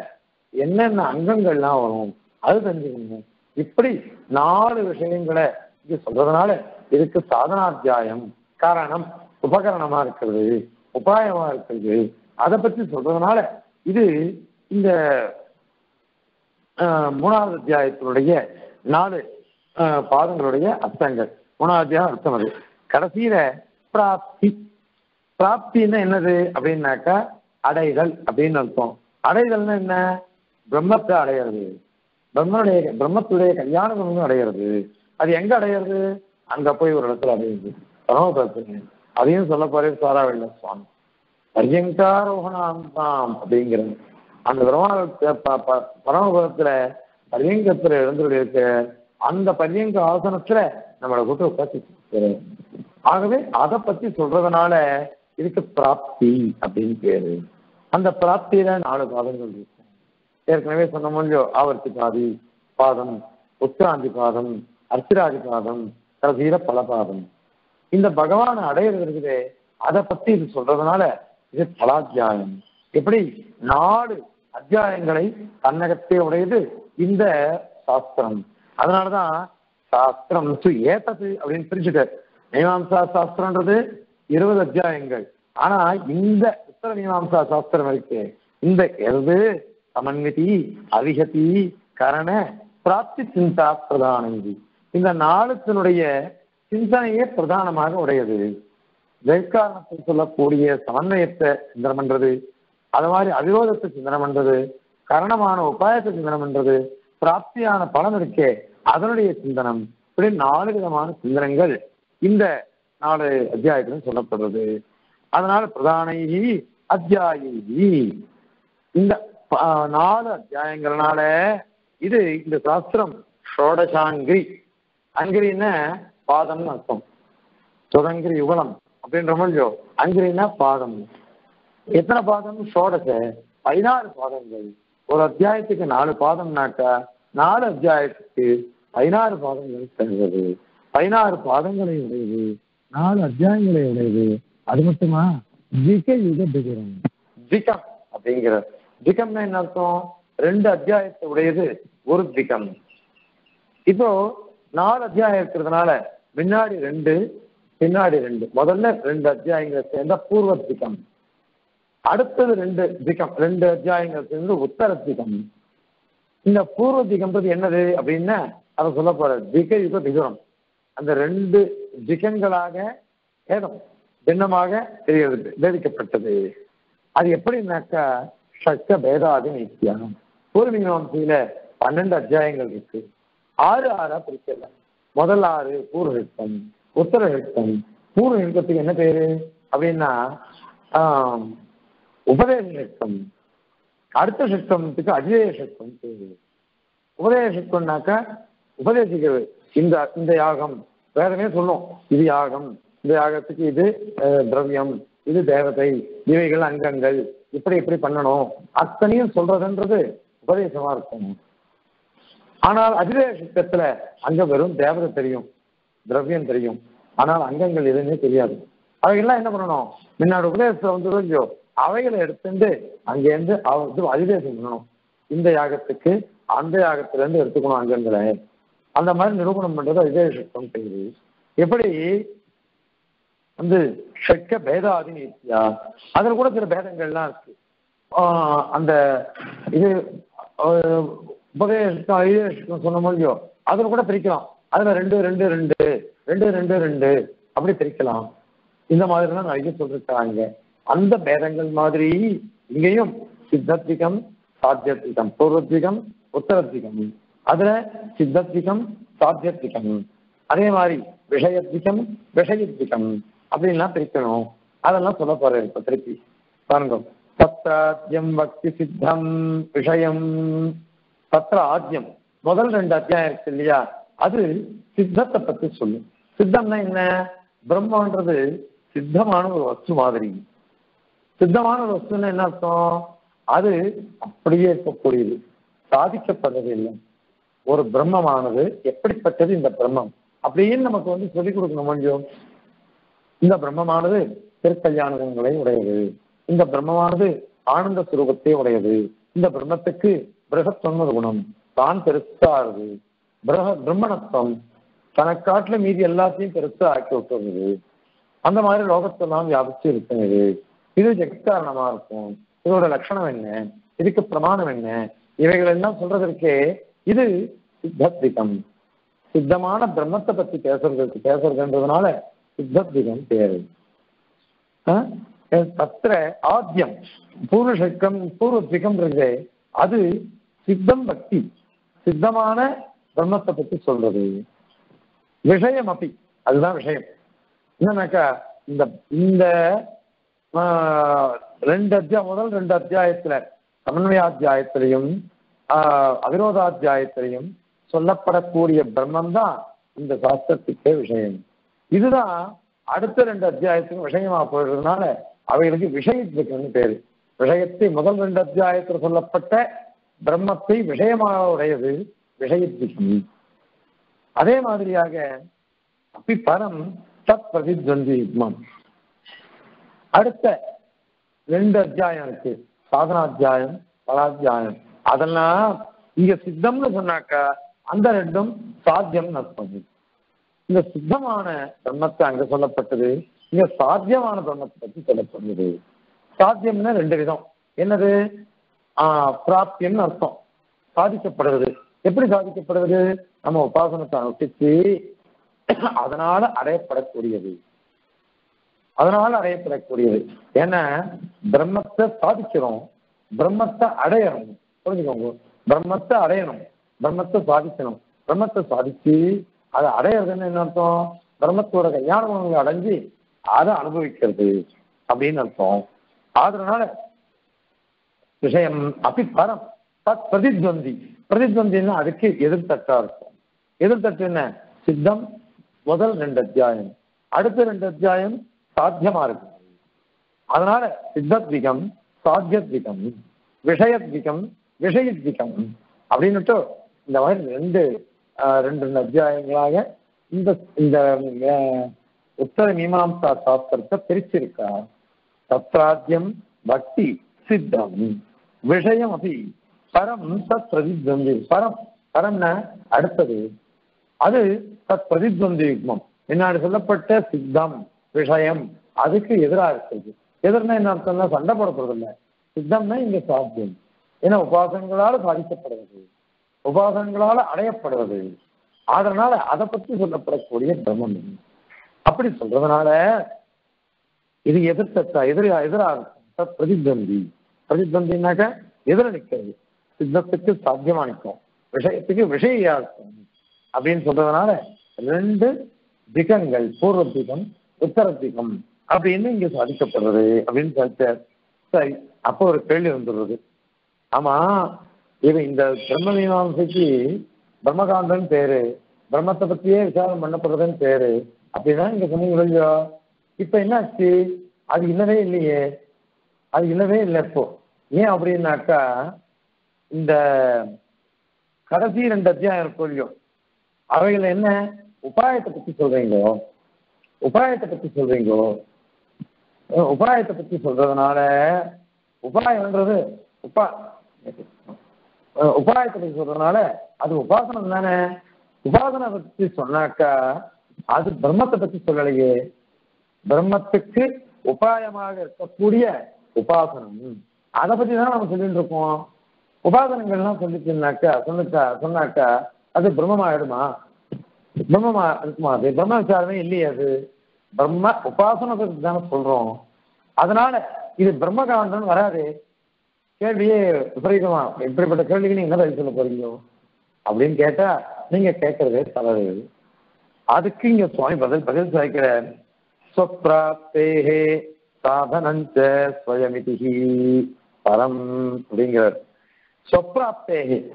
என்னென்ன அங்கங்கள்லாம் வரும் அது தெரிஞ்சுக்கணும். இப்படி நாலு விஷயங்களை இது சொல்றதுனால இதுக்கு சாதனாத்தியாயம். காரணம் உபகரணமா இருக்கிறது உபாயமா இருக்கிறது அதை பற்றி சொல்றதுனால இது இந்த மூணாவது அத்தியாயத்தினுடைய நாலு பாதங்களுடைய அர்த்தங்கள். மூணாவது அத்தியாயம் அர்த்தம் அது. கடைசியில பிராப்தி. பிராப்தின்னா என்னது? அப்படின்னாக்கா அடைதல் அப்படின்னு அர்த்தம். அடைதல்னா என்ன? பிரம்மத்தை அடையிறது. பிரம்மனுடைய பிரம்மத்துடைய கல்யாண குணமும் அடையிறது. அது எங்க அடையிறது? அங்க போய் ஒரு இடத்துல அடையுது பரமபதத்துக்கு அதையும் சொல்ல போறேன் சாராவில்லை சுவாமி. பரியங்காரோகணாந்தாம் அப்படிங்கிறது அந்த பிரமாணத்தை பரமபுரத்துல பரியங்கத்துல எழுந்துள்ள இருக்க அந்த பரியங்க ஆசனத்துல நம்மளை கூட்டு உட்காந்து ஆகவே அதை பத்தி சொல்றதுனால இதுக்கு பிராப்தி அப்படின்னு பேரு. அந்த பிராப்தியில நாலு பாதங்கள் இருக்கும் ஏற்கனவே சொன்ன முடியோ ஆவர்த்தி பாதி பாதம் உத்திராந்தி பாதம் அர்த்திராதி பாதம் கடைசியில பல பாதம் இந்த பகவானை அடையிறது இருக்குது அதை பத்தி இது சொல்றதுனால இது பலாத்தியாயம் எப்படி? நாலு அத்தியாயங்களை தன்னகத்தே உடையது இந்த சாஸ்திரம். அதனாலதான் சாஸ்திரம் ஏத்தது அப்படின்னு பிரிச்சுட்டார் மீமாம்சா சாஸ்திரம்ன்றது இருபது அத்தியாயங்கள். ஆனா இந்த உத்தர மீமாம்சா சாஸ்திரம் இருக்கு? இந்த எது சமன்விதி அவிகதி கரண பிராப்தி சிந்தா பிரதானங்கி இந்த நாளுத்தினுடைய சிந்தனையே பிரதானமாக உடையது. ஜெயக்காரணத்தை சொல்லக்கூடிய சமன்வயத்தை சிந்தனம் பண்றது அது மாதிரி அவிரோதத்தை சிந்தனம் பண்றது கரணமான உபாயத்தை சிந்தனம் பண்றது பிராப்தியான பலன் இருக்கே அதனுடைய சிந்தனம் இப்படி நாலு விதமான சிந்தனங்கள் இந்த நாலு அத்தியாயத்திலும் சொல்லப்படுறது. அதனால பிரதானி அத்தியாயி இந்த நாலு அத்தியாயங்கள்னால இது இந்த சாஸ்திரம் ஷோடசாங்கிரி. அங்கிரின்னா பாதம்னு அர்த்தம். சுதங்கிரி யுகலம் அப்படின்ற மாதிரி அங்கிரினா பாதம். எத்தனை பாதம் சோடச? பதினாறு பாதங்கள். ஒரு அத்தியாயத்துக்கு நாலு பாதம்னாக்கா நாலு அத்தியாயத்துக்கு பதினாறு பாதங்கள் தருவது பதினாறு பாதங்களை உடையது. நாலு அத்தியாயங்களை உடையது. அது மட்டுமா? ஜிக யுக திகம் திகம் அப்படிங்கிற ஜிகம்னா என்ன அர்த்தம்? ரெண்டு அத்தியாயத்தை உடையது ஒரு திகம் இப்போ நாலு அத்தியாயம் இருக்கிறதுனால முன்னாடி ரெண்டு பின்னாடி ரெண்டு. முதல்ல ரெண்டு அத்தியாயங்களை சேர்ந்த பூர்வ திகம். அடுத்தது ரெண்டு திகம். ரெண்டு அத்தியாயங்கள் சேர்ந்து உத்தர திகம். இந்த பூர்வ திகம்ன்றது என்னது அப்படின்னா அதை சொல்ல போற திக யுக திகம் அந்த ரெண்டு திகங்களாக ஏதம் பின்னமாக தெரிகிறது வேதிக்கப்பட்டது அது எப்படின்னாக்கா சக்க பேதாதி நித்தியம் பூர்வீகவம்சியில பன்னெண்டு அத்தியாயங்கள் இருக்கு. ஆறு ஆறா பிரிக்கல முதல் ஆறு பூர்வஹிருத்தம் பூர்வ பூர்வஹிருத்தத்துக்கு என்ன பேரு? அப்படின்னா உபதேச சக்தம் அடுத்த சக்தத்துக்கு அஜய சக்தம் பேரு. உபதேச சித்தம்னாக்கா உபதேசிக்கிறது. இந்த இந்த யாகம். வேறமே சொல்லும்? இது யாகம். இந்த யாகத்துக்கு இது திரவியம். இது தேவதை. இவைகள் அங்கங்கள். இப்படி இப்படி பண்ணணும். அத்தனையும் சொல்றதுன்றது உபதேசமா இருக்கும். ஆனால் அதிதேய சக்தத்துல அங்க வெறும் தேவதை தெரியும். திரவியம் தெரியும். ஆனால் அங்கங்கள் எதுவுமே தெரியாது. அவைகள்லாம் என்ன பண்ணணும்? முன்னாடி உபதேசத்துல வந்து இல்லையோ அவைகளை எடுத்துட்டு அங்கேருந்து அவருக்கு அதிதேசம் பண்ணணும். இந்த யாகத்துக்கு அந்த யாகத்துல இருந்து எடுத்துக்கணும் அங்கங்களை. அந்த மாதிரி நிரூபணம் பண்றது அதிதேசம் செய்யுது. எப்படி? வந்து ஷட்க பேதாதி நித்யா. அதில் கூட சில பேதங்கள்லாம் இருக்கு. அந்த இது உபதேசம் ஐதேசம் சொன்ன முடியும் அதில் கூட பிரிக்கலாம். அதுல ரெண்டு ரெண்டு ரெண்டு ரெண்டு ரெண்டு ரெண்டு. அப்படி பிரிக்கலாம். இந்த மாதிரிலாம் நிறைய சொல்லிருக்கிறாங்க. அந்த பேதங்கள் மாதிரி இங்கேயும் சித்தத்திகம் சாத்தியத்திகம் பூர்வத்திகம் உத்தரத்திகம். அதுல சித்தத்திகம் சாத்தியத்திகம். அதே மாதிரி விஷயத்திகம் விஷயத்திகம். அப்படின்லாம் பிரிக்கணும். அதெல்லாம் சொல்ல போறேன் இப்ப திருப்பி. பாருங்க. தத்தாத்தியம் பக்தி சித்தம் விஷயம். தத்திர ஆத்தியம் முதல் ரெண்டு அத்தியாயம் இருக்கு இல்லையா? அது சித்தத்தை பத்தி சொல்லும். சித்தம்னா என்ன? பிரம்மன்றது சித்தமான ஒரு வஸ்து மாதிரி. சித்தமான ஒரு வஸ்துன்னா என்ன அர்த்தம்? அது அப்படியே இருக்கக்கூடியது சாதிக்கப்படுறது இல்லை ஒரு பிரம்மமானது எப்படிப்பட்டது இந்த பிரம்மம்? அப்படின்னு நமக்கு வந்து சொல்லிக் கொடுக்கணும் முடியும் இந்த பிரம்மமானது திருக்கல்யாணங்களை உடையது. இந்த பிரம்மமானது ஆனந்த சுரூபத்தை உடையது. இந்த பிரம்மத்துக்கு பிரகத்தொன்மது குணம் தான் பெருசாருது பிரம்மணத்துவம் பிரம்மணத்துவம் தனக்காட்டுல மீதி எல்லாத்தையும் பெருசா ஆக்கி விட்டுறது அந்த மாதிரி லோகத்தெல்லாம் வியாபிச்சு இருக்கிறது இது ஜெகத்காரணமா இருக்கும். இதோட லட்சணம் என்ன? இதுக்கு பிரமாணம் என்ன? இவைகள் எல்லாம் சொல்றதற்கே இது சித்தத்திகம் சித்தமான பிரம்மத்தை பத்தி பேசுறதுக்கு பேசுறதுன்றதுனால சித்தத்திகம் பேரு. தத்திர ஆத்தியம் பூர்வசக்கம் பூர்வத்விகம் இருக்கு அது சித்தம் பக்தி சித்தமான பிரம்மத்தை பத்தி சொல்றது. விஷயம் அப்படி அதுதான் விஷயம். என்னன்னாக்கா இந்த இந்த ரெண்டு அத்தியாயம் முதல் ரெண்டு அத்தியாயத்துல சமன்வயாத்தியாயத்திலையும் அவிரோதாத்தியாயத்திலையும் சொல்லப்படக்கூடிய பிரம்மம் தான் இந்த சாஸ்திரத்துக்கே விஷயம். இதுதான் அடுத்த ரெண்டு அத்தியாயத்துக்கும் விஷயமா போயிடுறதுனால அவைகளுக்கு விஷயத்துக்குன்னு பேரு. விஷயத்தை முதல் ரெண்டு அத்தியாயத்தில் சொல்லப்பட்ட பிரம்மத்தை விஷயமாக உடையது விஷயத்துக்கு அதே மாதிரியாக அப்படி பரம் தத் பிரதித்வந்தி யுக்மம். அடுத்த ரெண்டு அத்தியாயம் இருக்கு. சாதனாத்தியாயம் பலாத்தியாயம். அதெல்லாம் இங்க சித்தம்னு சொன்னாக்கா அந்த ரெண்டும் சாத்தியம் அர்த்தம் இந்த சித்தமான பிரம்மத்தை அங்க சொல்லப்பட்டது. இங்க சாத்தியமான பிரம்மத்தை பற்றி சொல்லப்படுது சாத்தியம்னா ரெண்டு விதம். என்னது? ஆஹ் பிராப்தியம்னு அர்த்தம். சாதிக்கப்படுவது. எப்படி சாதிக்கப்படுவது? நம்ம உபாசனத்தை அனுஷ்டித்து அதனால அடையப்படக்கூடியது. அதனால அடையப்படக்கூடியது. ஏன்னா பிரம்மத்தை சாதிக்கிறோம் பிரம்மத்தை அடையணும். புரிஞ்சுக்கோங்க. பிரம்மத்தை அடையணும். பிரம்மத்தை சாதிக்கணும். பிரம்மத்தை சாதிச்சு அதை அடையிறதுன்னு என்ன அர்த்தம்? பிரம்மத்தோட கல்யாண குணங்களை அடைஞ்சு அதை அனுபவிக்கிறது அப்படின்னு அர்த்தம். அதனால விஷயம் அப்படி பரம் பிரதித்வந்தி பிரதித்வந்தின்னா அதுக்கு எதிர்த்தக்கா இருக்கும் எதிர்த்தட்டு என்ன? சித்தம் முதல் ரெண்டு அத்தியாயம். அடுத்த ரெண்டு அத்தியாயம் சாத்தியமா இருக்கு. அதனால சித்தத்விகம் சாத்தியத்விகம் விஷயத்விகம் விஷயத்விகம் அப்படின்னுட்டு இந்த மாதிரி ரெண்டு ரெண்டு ரெண்டு அத்தியாயங்களாக இந்த இந்த உத்தர மீமாம்சா சாஸ்திரத்தை பிரிச்சிருக்கா. தத்ராத்தியம் பக்தி சித்தம் விஷயம் அப்படி பரம் தத் பிரதித்வந்தி பரம் பரம்னா அடுத்தது அது தத் பிரதித்வந்தி யுக்மம். என்னாடு சொல்லப்பட்ட சித்தம் விஷயம் அதுக்கு எதிராக இருக்குது. எதிர்னா என்ன அர்த்தம்னா சண்டை போடப்படுறது சித்தம்னா இங்க சாத்தியம். ஏன்னா உபாசங்களால் சாதிக்கப்படுவது உபாசங்களால் அடையப்படுவது. அதனால அதை பற்றி சொல்லப்படக்கூடிய பிரம்மம் அப்படி சொல்றதுனால இது எதிர்த்தா எதிர எதிராக இருக்கும். பிரதித்வந்தி. பிரதித்வந்தினாக்க எதிர நிற்கிறது சித்தத்துக்கு சாத்தியமா நிற்கும் விஷயத்துக்கு விஷயம் அப்படின்னு சொல்றதுனால ரெண்டு திகங்கள் பூர்வ திகம் உத்தர திகம் அப்படின்னு இங்க சாதிக்கப்படுறது அப்படின்னு சொல்லிட்டார் சரி அப்போ ஒரு கேள்வி வந்துடுறது. ஆமா இவன் இந்த பிரம்ம மீமாசைக்கு பிரம்மகாந்தன் பேரு பிரம்மத்தை பத்தியே விசாரம் பண்ணப்படுறதுன்னு பேரு அப்படின்னா இங்க சொன்னீங்க இல்லையோ? இப்ப என்னாச்சு? அது இல்லவே இல்லையே. அது இல்லவே இல்லை இப்போ. ஏன் அப்படின்னாக்கா இந்த கடைசி ரெண்டு அத்தியாயம் இருக்கும் இல்லையோ அவைகள் என்ன? உபாயத்தை பத்தி சொல்றீங்களோ? உபாயத்தை பத்தி சொல்றீங்களோ? உபாயத்தை பத்தி சொல்றதுனால உபாயம்ன்றது உபா உபாயத்தை பத்தி சொல்றதுனால அது உபாசனம் தானே? உபாசனை பத்தி சொன்னாக்கா அது பிரம்மத்தை பத்தி சொல்லலையே. பிரம்மத்துக்கு உபாயமாக இருக்கக்கூடிய உபாசனம். அதை பத்தி தான் நம்ம சொல்லிட்டு இருக்கோம். உபாசனங்கள்லாம் சொல்லிச்சுனாக்கா சொன்னா சொன்னாக்கா அது பிரம்மமாயிடுமா பிரம்மமா இருக்குமா? அது பிரம்ம விசாரமே இல்லையே அது. பிரம்ம உபாசனத்துக்கு தானே சொல்றோம். அதனால இது பிரம்மகாண்டம் வராது. கேள்வியே விபரீதமா. இப்படிப்பட்ட கேள்விக்கு நீங்க என்ன பதில் சொல்ல போறீங்க? அப்படின்னு கேட்டா நீங்க கேட்கறதே தவறு. அதுக்கு இங்க சுவாமி பதில் பதில் சாய்க்கிற ஸ்வப்ராப்தேஹே சாதனஞ்ச ஸ்வயமிதிஹி பரம் அப்படிங்கிறார். ஸ்வப்ராப்தேஹே.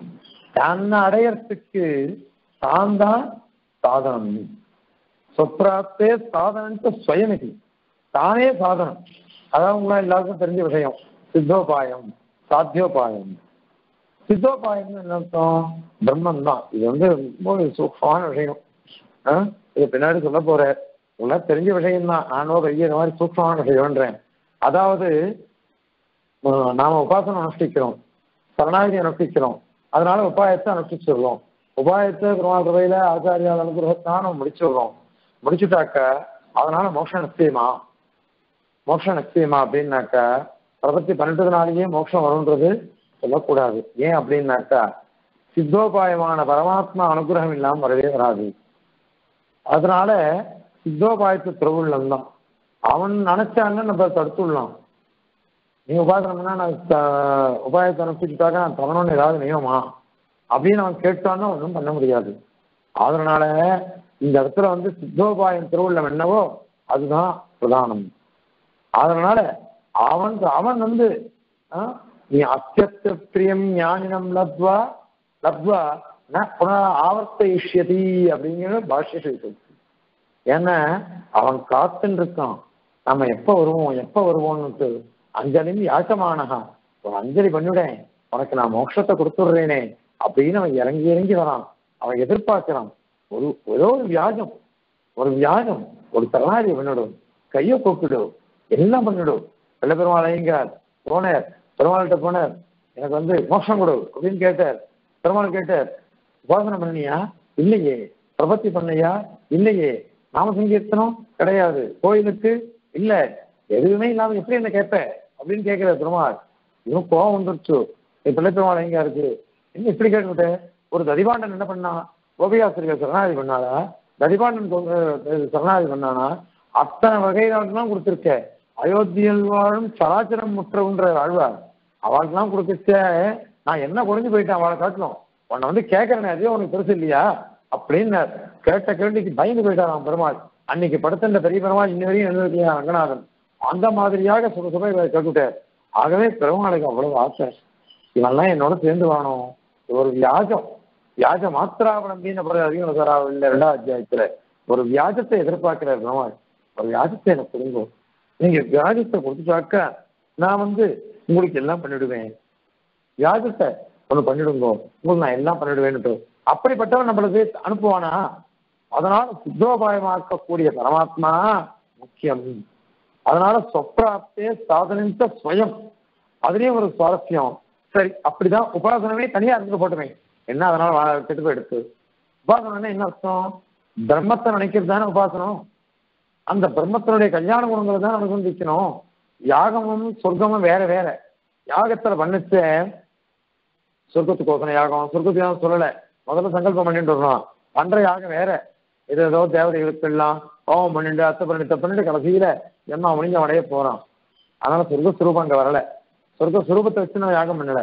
தன்னை அடையறதுக்கு தான் தான் சாதனம். சொப்ராப்தே சாதனன்ட்டு ஸ்வயமிதி தானே சாதனம். அதான் உங்களா எல்லாருக்கும் தெரிஞ்ச விஷயம். சித்தோபாயம் சாத்தியோபாயம். சித்தோபாயம்னு என்ன அர்த்தம்? பிரம்மன் தான். இது வந்து ரொம்ப சூக்ஷமான விஷயம். ஆ? இது பின்னாடி சொல்ல போற. உங்களாம் தெரிஞ்ச விஷயம் தான் ஆனோ பெரிய இந்த மாதிரி சூக்ஷமான விஷயம்ன்றேன். அதாவது நாம உபாசனம் அனுஷ்டிக்கிறோம். சரணாகதி அனுஷ்டிக்கிறோம். அதனால உபாயத்தை அனுஷ்டிச்சிடுறோம் உபாயத்தை பிரமாகிருபையில ஆச்சாரியால் அனுகிரகத்தான் நம்ம முடிச்சிடுறோம். முடிச்சுட்டாக்க அதனால மோட்சம் நிச்சயமா? மோட்சம் நிச்சயமா அப்படின்னாக்கா பிரபத்தி பன்னெண்டுனாலேயே மோட்சம் வரும்ன்றது சொல்லக்கூடாது. ஏன் அப்படின்னாக்கா சித்தோபாயமான பரமாத்மா அனுகிரகம் இல்லாமல் வரவே வராது. அதனால சித்தோபாயத்து திருவுள்ளம் தான் அவன் நினைச்சான்னா நம்ம தடுத்துடலாம். நீ உபாசனம்னா நான் உபாயத்தை அனுப்பிச்சுட்டாக்க நான் தவணும்னு ஏதாவது நியமா? அப்படின்னு அவன் கேட்டான்னா ஒன்றும் பண்ண முடியாது. அதனால இந்த இடத்துல வந்து சித்தோபாயம் திருவுள்ளம் என்னவோ அதுதான் பிரதானம். அதனால அவன் அவன் வந்து ஆ, நீ அத்தியத்த பிரியம் ஞானினம் லப்வா லப்வா ந புனः ஆவர்த்தயிஷ்யதி அப்படிங்கிற பாஷ்ய ஏன்னா அவன் காத்துன்னு இருக்கான். நம்ம எப்போ வருவோம் எப்போ வருவோம்னு அஞ்சலின் யாச்சமானகா ஒரு அஞ்சலி பண்ணிவிடேன் உனக்கு நான் மோட்சத்தை கொடுத்துடுறேனே அப்படின்னு அவன் இறங்கி இறங்கி வரான். அவன் எதிர்பார்க்கிறான். ஒரு ஏதோ ஒரு வியாஜம். ஒரு வியாஜம். ஒரு தராதி பண்ணிடும் கையை கூப்பிடும் எல்லாம் பண்ணிடும் வெள்ள பெருமாளையங்கார் போனார். பெருமாள்கிட்ட போனார். எனக்கு வந்து மோஷம் கொடு அப்படின்னு கேட்டார். பெருமாள் கேட்டார் உபாசனை பண்ணியா? இல்லையே. பிரபத்தி பண்ணையா? இல்லையே. நாம சங்கீர்த்தனம் கிடையாது. கோயிலுக்கு? இல்ல. எதுவுமே இல்லாம எப்படி என்ன கேட்ப? அப்படின்னு கேட்கிறார் பெருமாள் இன்னும் கோபம் வந்துருச்சு. என் பிள்ளை பெருமாள் எங்க இருக்கு. என்ன இப்படி கேட்டுவிட்ட ஒரு ததிபாண்டன் என்ன பண்ணா? கோபியாசிரியர் சரணாதி பண்ணால ததிபாண்டன் சரணாதி பண்ணானா? அத்தனை வகைகளுக்கெல்லாம் கொடுத்துருக்க. அயோத்தியில் வாழும் சராச்சரம் முற்றவுன்ற வாழ்வார் அவளுக்குலாம் கொடுத்துச்ச நான் என்ன குறைஞ்சு போயிட்டேன் அவளை காட்டணும் உன்னை வந்து கேட்கறேன் அதே உனக்கு பெருசு இல்லையா? அப்படின்னு கேட்ட கேள்விக்கு பயந்து போயிட்டாராம் பெருமாள். அன்னைக்கு படுத்த பெரிய பெருமாள் இன்ன வரையும் எழுந்திருக்கியா ரங்கநாதன். அந்த மாதிரியாக சுக சுக இவரை கேட்டுவிட்டார். ஆகவே பெருமாளுக்கு அவ்வளவு ஆசை. இவெல்லாம் என்னோட சேர்ந்து வாணும் ஒரு வியாஜம். வியாஜ மாத்திராவளம்பின்னு அப்புறம் அதிகம் சாராவில் இல்லை அத்தியாயத்துல ஒரு வியாஜத்தை எதிர்பார்க்கிறார் பெருமாள் ஒரு வியாஜத்தை எனக்கு கொடுங்க. நீங்க வியாஜத்தை கொடுத்துட்டாக்க நான் வந்து உங்களுக்கு எல்லாம் பண்ணிடுவேன் வியாஜத்தை ஒன்று பண்ணிடுங்க உங்களுக்கு நான் எல்லாம் பண்ணிடுவேன்ட்டு அப்படிப்பட்டவன் நம்மளுக்கு அனுப்புவானா? அதனால சுத்தோபாயமாக்கக்கூடிய பரமாத்மா முக்கியம். அதனால சொப்ராப்தே சாதனித்த ஸ்வயம். அதுலயே ஒரு சுவாரஸ்யம். சரி அப்படிதான். உபாசனமே தனியா இருந்து போட்டுமே. என்ன அதனால கெட்டு போய் எடுத்து உபாசனம்னா என்ன அர்த்தம்? பிரம்மத்தை நினைக்கிறது தானே உபாசனம்? அந்த பிரம்மத்தினுடைய கல்யாண குணங்களை தான் அனுசந்திக்கணும். யாகமும் சொர்க்கமும் வேற வேற. யாகத்துல பண்ணிச்ச சொர்க்கத்துக்கோசன யாகம் சொர்க்கத்து யாகம் சொல்லல. முதல்ல சங்கல்பம் பண்ணிட்டு வரணும். பண்ற யாகம் வேற. இது ஏதோ தேவதைகளுக்கு எல்லாம் ஓம் பண்ணிட்டு அத்தை பண்ணிட்டு பண்ணிட்டு கடைசியில எம்மா முடிஞ்ச அடைய போறான். அதனால சொர்க்கஸ்வரூபம் அங்க வரல. சொர்க்க சுரூபத்தை வச்சு நான் யாகம் பண்ணல.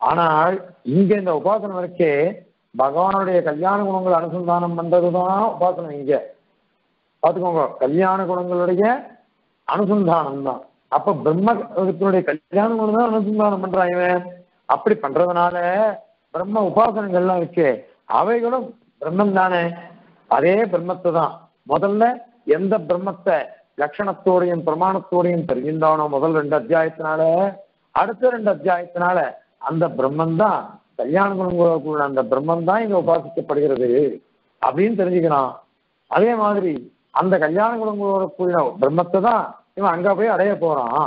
ஆனால் இங்க இந்த உபாசனம் வரைக்கே பகவானுடைய கல்யாண குணங்கள் அனுசந்தானம் பண்றதுதான் உபாசனம் இங்க. பாத்துக்கோங்க கல்யாண குணங்களுடைய அனுசந்தானம் தான். அப்ப பிரம்மத்தினுடைய கல்யாண குணம் தான் அனுசந்தானம் பண்றான் இவன். அப்படி பண்றதுனால பிரம்ம உபாசனங்கள்லாம் இருக்கு. அவைகளும் பிரம்மம் தானே அதே பிரம்மத்தை தான் முதல்ல எந்த பிரம்மத்தை லட்சணத்தோடையும் பிரமாணத்தோடையும் தெரிஞ்சிருந்தானோ முதல் ரெண்டு அத்தியாயத்தினால அடுத்த ரெண்டு அத்தியாயத்தினால அந்த பிரம்மன் தான் கல்யாண குணங்களுக்குள்ள அந்த பிரம்மன் தான் இங்க உபாசிக்கப்படுகிறது அப்படின்னு தெரிஞ்சுக்கிறான் அதே மாதிரி அந்த கல்யாண குணங்களுக்குள்ள பிரம்மத்தை தான் இவன் அங்க போய் அடைய போறான்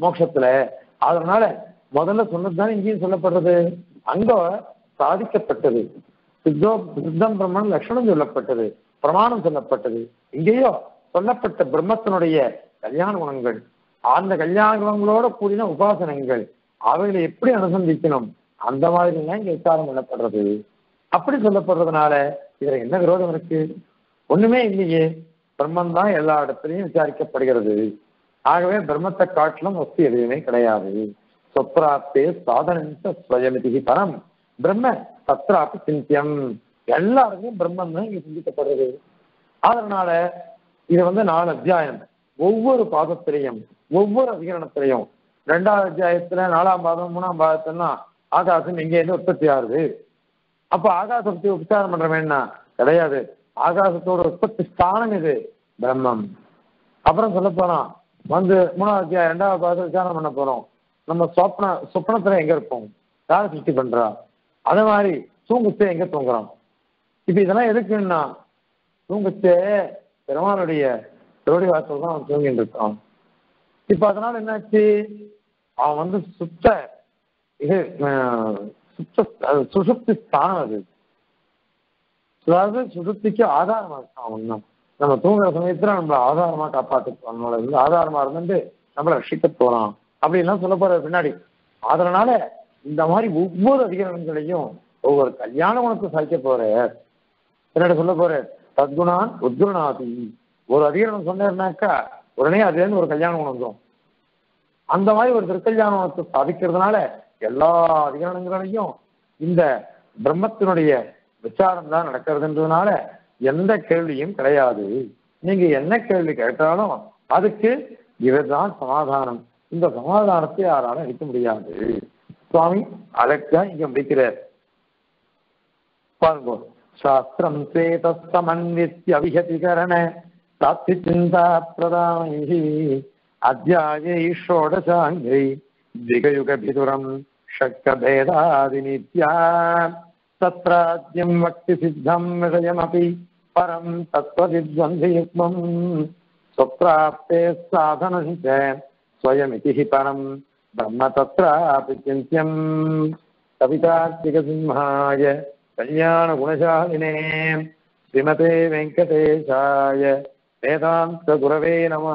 மோட்சத்துல. அதனால முதல்ல சொன்னதுதான் இங்கேயும் சொல்லப்படுறது? அங்க சாதிக்கப்பட்டது. சித்தோ சித்தம் பிரம்மன் லட்சணம் சொல்லப்பட்டது. பிரமாணம் சொல்லப்பட்டது. இங்கேயோ சொல்லப்பட்ட பிரம்மத்தினுடைய கல்யாண குணங்கள் அந்த கல்யாண குணங்களோட கூடின உபாசனங்கள் அவைகளை எப்படி அனுசந்திக்கணும் அந்த மாதிரி எல்லாம் இங்க விசாரம் பண்ணப்படுறது. அப்படி சொல்லப்படுறதுனால இதுல என்ன விரோதம் இருக்கு? ஒண்ணுமே இல்லையே. பிரம்மம் தான் எல்லா இடத்துலையும் விசாரிக்கப்படுகிறது. ஆகவே பிரம்மத்தை காட்டிலும் வஸ்து எதுவுமே கிடையாது. சொப்ராப்தே சாதனந்த ஸ்வயமிதி பரம் பிரம்ம தத்ராப்பி சிந்தியம். எல்லாருக்கும் பிரம்மன் தான் இங்க சிந்திக்கப்படுறது. அதனால இது வந்து நாலு அத்தியாயம். ஒவ்வொரு பாதத்திலையும் ஒவ்வொரு அதிகரணத்திலையும். ரெண்டாவது அத்தியாயத்துல நாலாம் பாதம் மூணாம் பாதத்துலாம் ஆகாசம் எங்க இருந்து உற்பத்தி ஆகுது. அப்ப ஆகாசத்தை உபச்சாரம் பண்றவன்னா கிடையாது. ஆகாசத்தோட உற்பத்தி ஸ்தானம் இது பிரம்மம். அப்புறம் சொல்ல போனா வந்து மூணாவது அத்தியாயம் ரெண்டாவது பாதத்தை விசாரம் பண்ண போறோம். நம்ம சொப்ன சொப்னத்துல எங்க இருப்போம்? யார் சிருஷ்டி பண்றா? அதே மாதிரி தூங்குச்சே எங்க தூங்குறோம்? இப்ப இதெல்லாம் எதுக்குன்னா தூங்குச்சே. பெருமானுடைய திருவடி வாசல் தான் அவன் தூங்கிட்டு இருக்கான். இப்ப அதனால என்னாச்சு? அவன் வந்து சுத்த இது அஹ், சுத்த சுசுப்தி ஸ்தானம் அது. அதாவது சுசுப்திக்கு ஆதாரமா இருக்கான் அவன் தான் நம்ம தூங்குற சமயத்துல நம்மள ஆதாரமா காப்பாத்து நம்மள ஆதாரமா இருந்துட்டு நம்மள ரஷிக்க போறான். அப்படின்லாம் சொல்ல போற பின்னாடி அதனால இந்த மாதிரி ஒவ்வொரு அதிகாரங்களையும் ஒவ்வொரு கல்யாண உனக்கு சாய்க்க போற பின்னாடி சொல்ல போற சத்குணான் உத்குணாதி. ஒரு அதிகாரம் சொன்னாருனாக்கா உடனே அதுலேருந்து ஒரு கல்யாணம் உணர்ந்தோம் வந்துடும் அந்த மாதிரி ஒரு திருக்கல்யாணத்தை சாதிக்கிறதுனால எல்லா அதிகாரங்களையும் இந்த பிரம்மத்தினுடைய விசாரம் தான் நடக்கிறதுன்றதுனால எந்த கேள்வியும் கிடையாது. நீங்க என்ன கேள்வி கேட்டாலும் அதுக்கு இதுதான் சமாதானம். இந்த சமாதானத்தை யாராலும் அளிக்க முடியாது. சுவாமி அதற்காக இங்க முடிக்கிறார். பாருங்க. शास्त्र श्वेतस्तमन्वित्य विहतिकरणे सात्विचिन्ताप्रदामैः अध्यायै षोडशाङ्गै दिगयुगभितुरं शक्तभेदादिनित्या तत्राद्यं वक्तिसिद्धं विषयमपि परं तत्त्वविद्वन्द्वियुग्मं स्वप्राप्ते साधनं च स्वयमिति हि परं ब्रह्म तत्रापि चिन्त्यं कवितार्तिकसिंहाय கல்யாண குணசாலினே ஸ்ரீமதே வெங்கடேஷாய வேதாந்த குரவே நம